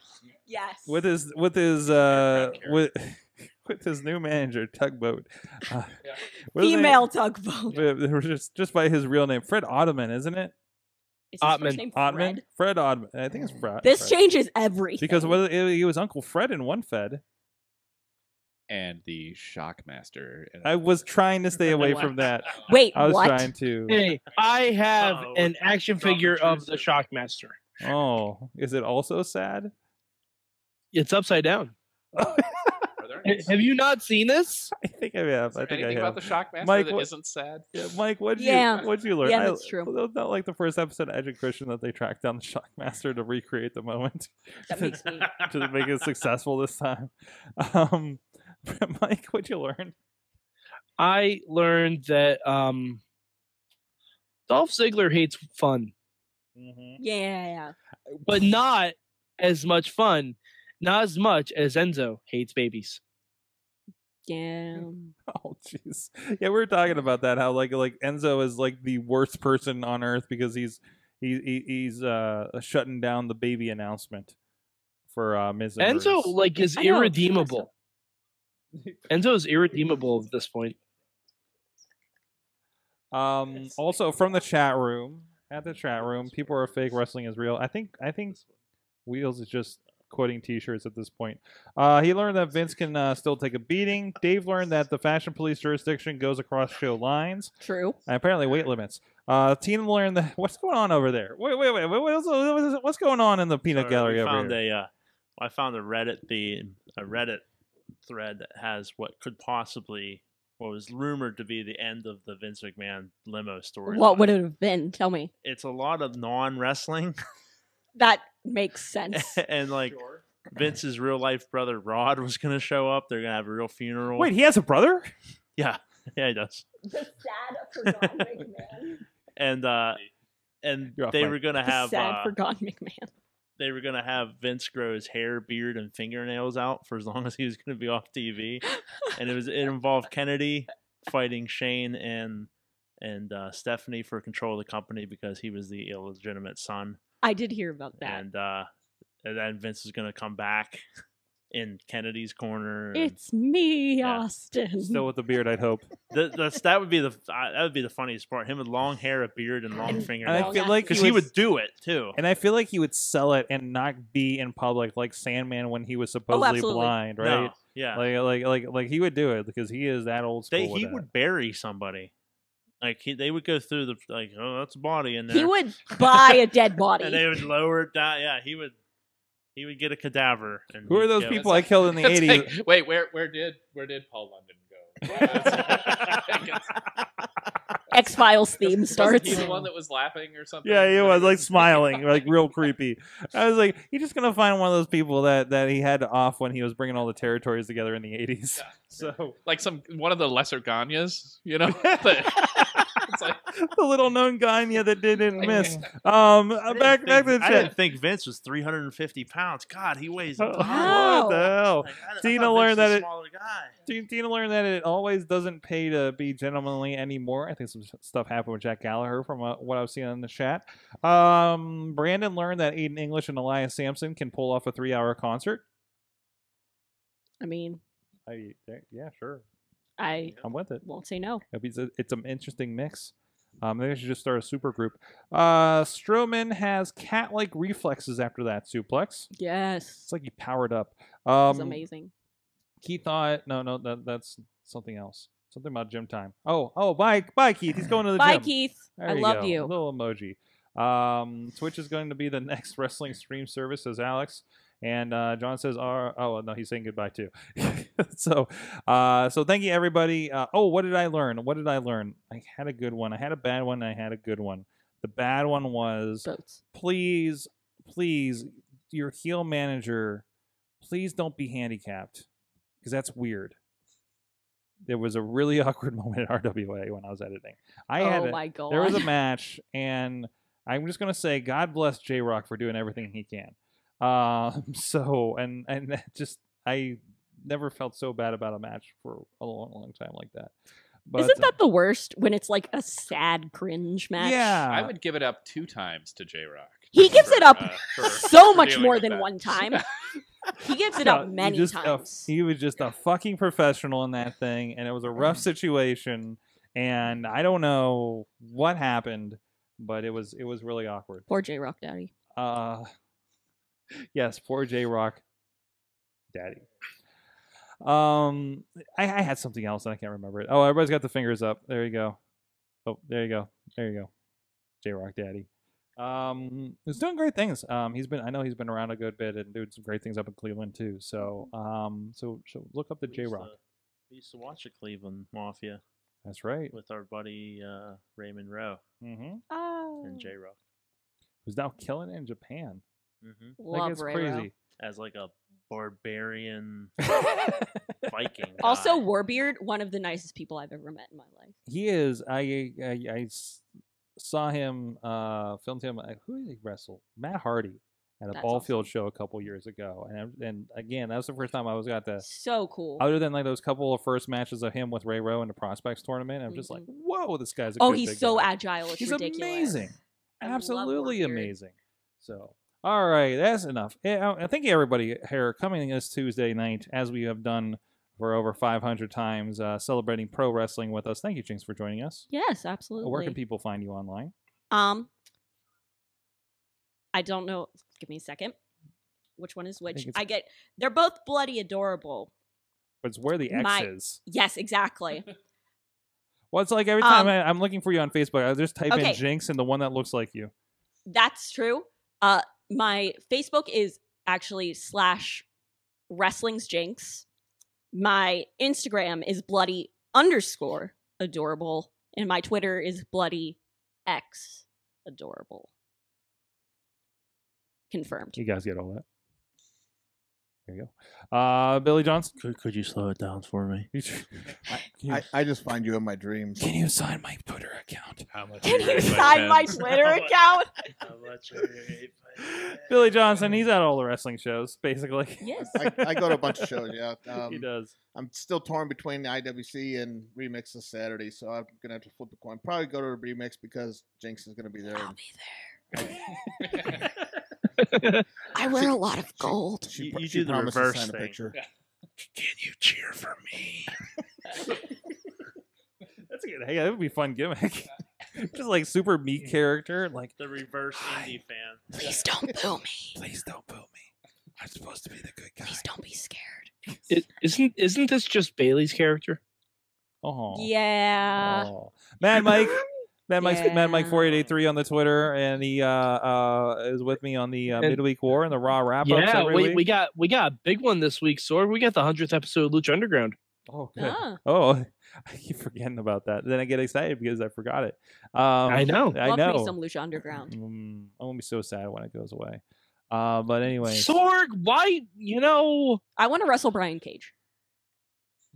Yes. with his with his uh with with his new manager tugboat. Uh, what is his Female tugboat. Just just by his real name, Fred Ottman, isn't it? Is his first Ottman. name Ottman, Fred? Fred Ottman. I think it's Fred. This Fred. changes everything. because what, he was Uncle Fred in one Fed. and the Shockmaster. I was trying to stay away from that. Wait, I was what? trying to. hey, I have Uh-oh, an action figure of the. Shockmaster. Oh, is it also sad? It's upside down. Are there Ha- any- Have you not seen this? I think I have. is I there think I anything have. about the Shockmaster Mike, that what- not sad? Yeah, Mike, what'd you what'd you learn? Yeah, that's true. That was not like the first episode of Edge and Christian that they tracked down the Shockmaster to recreate the moment That makes me. to make it successful this time. Um, Mike, what'd you learn? I learned that um, Dolph Ziggler hates fun, Yeah. but not as much fun, not as much as Enzo hates babies. Yeah. Oh, jeez. Yeah, we were talking about that. How like like Enzo is like the worst person on earth because he's he, he he's uh shutting down the baby announcement for uh Miz. and Enzo Bruce. like is irredeemable. Enzo is irredeemable at this point. Um, also from the chat room, at the chat room, people are fake. Wrestling is real. I think I think Wheels is just quoting T-shirts at this point. Uh, he learned that Vince can uh, still take a beating. Dave learned that the fashion police jurisdiction goes across show lines. True. And apparently weight limits. Uh, Tina learned that what's going on over there. Wait, wait, wait. What's, what's going on in the peanut Sorry, gallery we over found here? a uh, I found a Reddit the a Reddit thread that has what could possibly what was rumored to be the end of the Vince McMahon limo story. What would it have been? Tell me. It's a lot of non wrestling That makes sense. and like Vince's real life brother Rod was gonna show up. They're gonna have a real funeral. Wait, he has a brother? yeah, yeah, he does. the sad forgotten McMahon. And uh, and You're they mic. were gonna The have sad uh, forgotten McMahon. they were gonna have Vince grow his hair, beard, and fingernails out for as long as he was gonna be off TV, and it was it involved Kennedy fighting Shane and and uh, Stephanie for control of the company because he was the illegitimate son, I did hear about that. and uh, and then Vince is gonna come back in Kennedy's corner. and it's me, Yeah. Austin. Still with the beard, I'd hope. th- that's that would be the uh, that would be the funniest part. Him with long hair, a beard, and long And- fingernails. And I feel like because he he would do it too. And I feel like he would sell it and not be in public like Sandman when he was supposedly absolutely. blind, No, right? yeah, Like, like, like, like he would do it because he is that old school. they, he would bury somebody. Like he, they would go through the like, oh, that's a body in there. he would buy a dead body. and they would lower it down. Yeah, he would. He would get a cadaver. And Who are those people I killed in the eighties? like, wait, where where did where did Paul London go? X Files theme starts. he the one that was laughing or something? Yeah, he was like smiling, like real creepy. I was like, he's just gonna find one of those people that that he had off when he was bringing all the territories together in the eighties. So like some one of the lesser Gagnes, you know. The- it's like the little known Gagne that didn't miss. Um, didn't back think- back to the I didn't think Vince was 350 pounds. God, he weighs a Oh, ton. Wow. What the hell? Like, I- I Tina thought learned Vince that it- guy. Tina Tina learned that it always doesn't pay to be gentlemanly anymore. I think some stuff happened with Jack Gallagher from uh, what I've seen in the chat. Um, Brandon learned that Aiden English and Elias Samson can pull off a three-hour concert. I mean, I, yeah, sure, I I'm with it. won't say no. It's, a, it's an interesting mix. Um, maybe I should just start a super group. Uh, Strowman has cat-like reflexes after that suplex. Yes. It's like he powered up. Um, was amazing. Keith thought no, no, that that's something else. Something about gym time. Oh, oh, bye, bye, Keith. He's going to the Bye, gym. Bye, Keith. There I you love go. you. A little emoji. Um, Twitch is going to be the next wrestling stream service, says Alex. And uh, John says, uh, "Oh no, he's saying goodbye too." so, uh, so thank you everybody. Uh, oh, what did I learn? What did I learn? I had a good one. I had a bad one. I had a good one. The bad one was Boats. please, please, your heel manager, please don't be handicapped because that's weird. There was a really awkward moment at RWA when I was editing. I had oh a, my god. there was a match, and I'm just gonna say, God bless J Rock for doing everything he can. Um, so and and that just I never felt so bad about a match for a long, long time like that. But Isn't that the worst when it's like a sad cringe match? yeah? I would give it up two times to J Rock. He gives it up for- so for much more than that. one time. He gives it No, up he many just a- times. he was just a fucking professional in that thing, and it was a rough situation. And I don't know what happened, but it was it was really awkward. Poor J Rock Daddy. Uh, yes, poor J Rock, Daddy. Um, I, I had something else and I can't remember it. Oh, everybody's got the fingers up. There you go. Oh, there you go. There you go. J Rock Daddy. Um, he's doing great things. Um, he's been I know he's been around a good bit and doing some great things up in Cleveland too. So, um, so, so look up the J Rock. We used to watch the Cleveland Mafia That's right. with our buddy uh, Raymond Rowe Mm-hmm. Oh. and J Rock. Who's now killing it in Japan? Mm-hmm. Like Love it's Ray crazy. As like a barbarian Viking. Also. Warbeard, one of the nicest people I've ever met in my life. He is. I I saw him. Uh, filmed him. uh, Who did he wrestle? Matt Hardy at a That's ball awesome. field show a couple years ago, and I- and again, that was the first time I was got to. So cool. Other than like those couple of first matches of him with Ray Rowe in the prospects tournament, I'm just like, Mhm. whoa, this guy's a oh, good he's big so guy. agile. It's He's ridiculous. amazing, I absolutely amazing. So, all right, that's enough. I thank you everybody here coming this Tuesday night, as we have done for over 500 times, uh, celebrating pro wrestling with us. Thank you, Jinx, for joining us. Yes, absolutely. Where can people find you online? Um, I don't know. Give me a second. which one is which. it's- I get they're both bloody adorable. But it's where the X My- is. Yes, exactly. Well, it's like every time Um, I, I'm looking for you on Facebook, I just type okay. in Jinx and the one that looks like you. That's true. Uh, my Facebook is actually slash wrestling's jinx. My Instagram is bloody underscore adorable, and my Twitter is bloody x adorable. Confirmed. You guys get all that. There you go. Uh, Billy Johnson. Could, could you slow it down for me? I, I just find you in my dreams. Can you sign my Twitter account? How much? Can you sign my Twitter account? How much are you Billy Johnson. He's at all the wrestling shows, basically. Yes. I, I go to a bunch of shows. Yeah, um, he does. I'm still torn between the IWC and Remix this Saturday, so I'm gonna have to flip a coin. Probably go to the Remix because Jinx is gonna be there. I'll I wear a lot of gold. She, You- pro- you she do the promised to reverse sign a thing. picture. Can you cheer for me? That's a good. Hey, that would be a fun gimmick. Just like super meek character, like The reverse indie fan. Please don't boo me. please don't boo me. I'm supposed to be the good guy. Please don't be scared. It, isn't isn't this just Bayley's character? Oh, Yeah. Oh. Mad Mike. Mad Mike, Mad Mike four eight eight three on the Twitter, and he uh, uh, is with me on the uh, midweek war and the Raw wrap ups Yeah, every we, week. we got we got a big one this week, Sorg. We got the hundredth episode of Lucha Underground. oh, good. Ah. Oh, I keep forgetting about that. Then I get excited because I forgot it. Um, I know. I Love know. me some Lucha Underground. Mm, I'm gonna be so sad when it goes away. Uh, but anyway, Sorg, why? You know, I want to wrestle Brian Cage.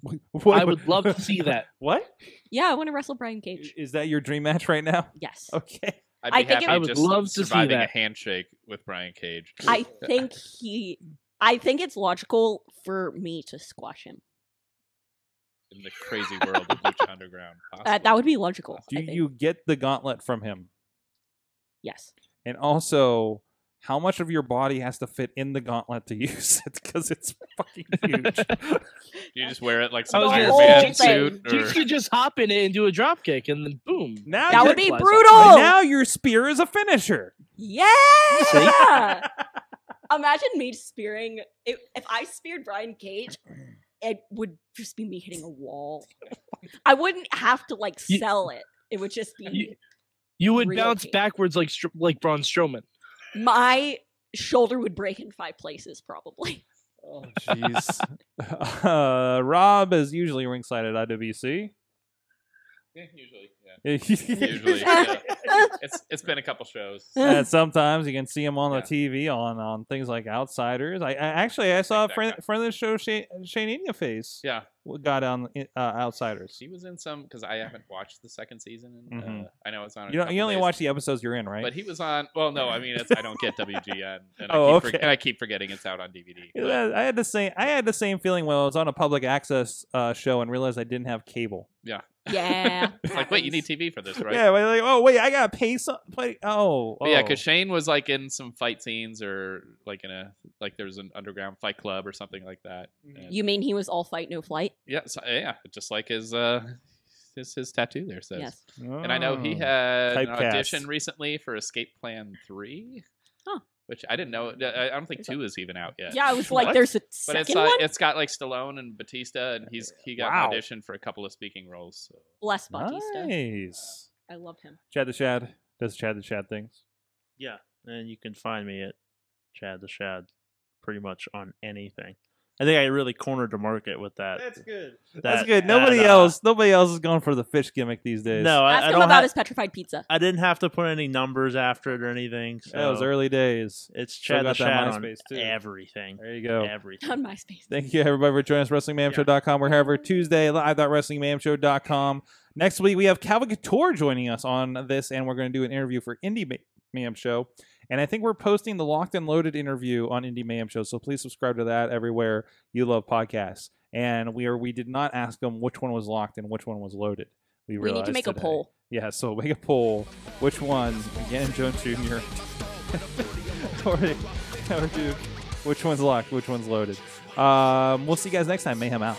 I would love to see that. What Yeah, I want to wrestle Brian Cage. is that your dream match right now? Yes. Okay. I'd I think happy it- I would just love to see surviving that. a handshake with Brian Cage. I think he. I think it's logical for me to squash him. in the crazy world of Lucha Underground. Uh, that would be logical. Do I think. you get the gauntlet from him? Yes. And also, how much of your body has to fit in the gauntlet to use it? Because it's fucking huge. You just wear it like some was The Iron whole gonna Man thing. say, suit. you could just hop in it and do a drop kick, and then boom. now That your- would be flies off. brutal. now your spear is a finisher. Yeah. Imagine me spearing. If, if I speared Brian Cage, it would just be me hitting a wall. I wouldn't have to like You- sell it. It would just be You, you would bounce kick. backwards like like Braun Strowman. My shoulder would break in five places probably. Oh, jeez. uh, Rob is usually ringside at IWC. Yeah, usually, yeah. Usually, Usually, yeah. It's it's been a couple shows. and sometimes you can see him on the TV on on things like Outsiders. I, I actually I saw a friend guy. friend of the show Shane Shane Inia face Yeah, got on uh, Outsiders. he was in some because I haven't watched the second season. And, Mhm. uh, I know it's on. You don't, you only days, watch the episodes you're in, right? But he was on. Well, no, I mean it's, I don't get WGN, and, Oh, I keep okay. and I keep forgetting it's out on DVD. But- I had the same I had the same feeling when I was on a public access uh, show and realized I didn't have cable. yeah, Yeah. it's like wait, you need. TV for this, right? Yeah, but like oh wait, I gotta pay some. Play, oh, But yeah, oh. because Shane was like in some fight scenes or like in a like there was an underground fight club or something like that. And- You mean he was all fight no flight? yeah, so, yeah, just like his uh his his tattoo there says. Yes. And I know he Oh. had an audition recently for Escape Plan Three. Huh. Which I didn't know. I I don't think two is even out yet. Yeah, I was like, What? there's a But second it's uh, one. it's got like Stallone and Batista, and he's he got Wow. an audition for a couple of speaking roles. So. Bless Batista. Nice. I love him. Chad the Shad does Chad the Shad things. Yeah, and you can find me at Chad the Shad pretty much on anything. I think I really cornered the market with that. That's good. that That's good. Nobody that, uh, else. Nobody else is going for the fish gimmick these days. No, I, Ask I him don't about have, his petrified pizza. I didn't have to put any numbers after it or anything. So that was early days. It's Chad the got that Shad on MySpace, too. everything. There you go. Everything. On MySpace. Thank you, everybody, for joining us. WrestlingMayhemShow.com. We're here every Tuesday, live.wrestlingmayhemshow.com. Next week, we have Calvin Couture joining us on this, and we're going to do an interview for Indie May- Mayhem Show. And I think we're posting the Locked and Loaded interview on Indie Mayhem Show, so please subscribe to that everywhere you love podcasts. And we are we did not ask them which one was locked and which one was loaded. We, We need to realized make a poll. Yeah, so make a poll. Which one? Again, Jones Jr. or, or Duke. Which one's locked? Which one's loaded? Um, we'll see you guys next time. Mayhem out.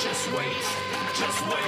Just wait, just wait,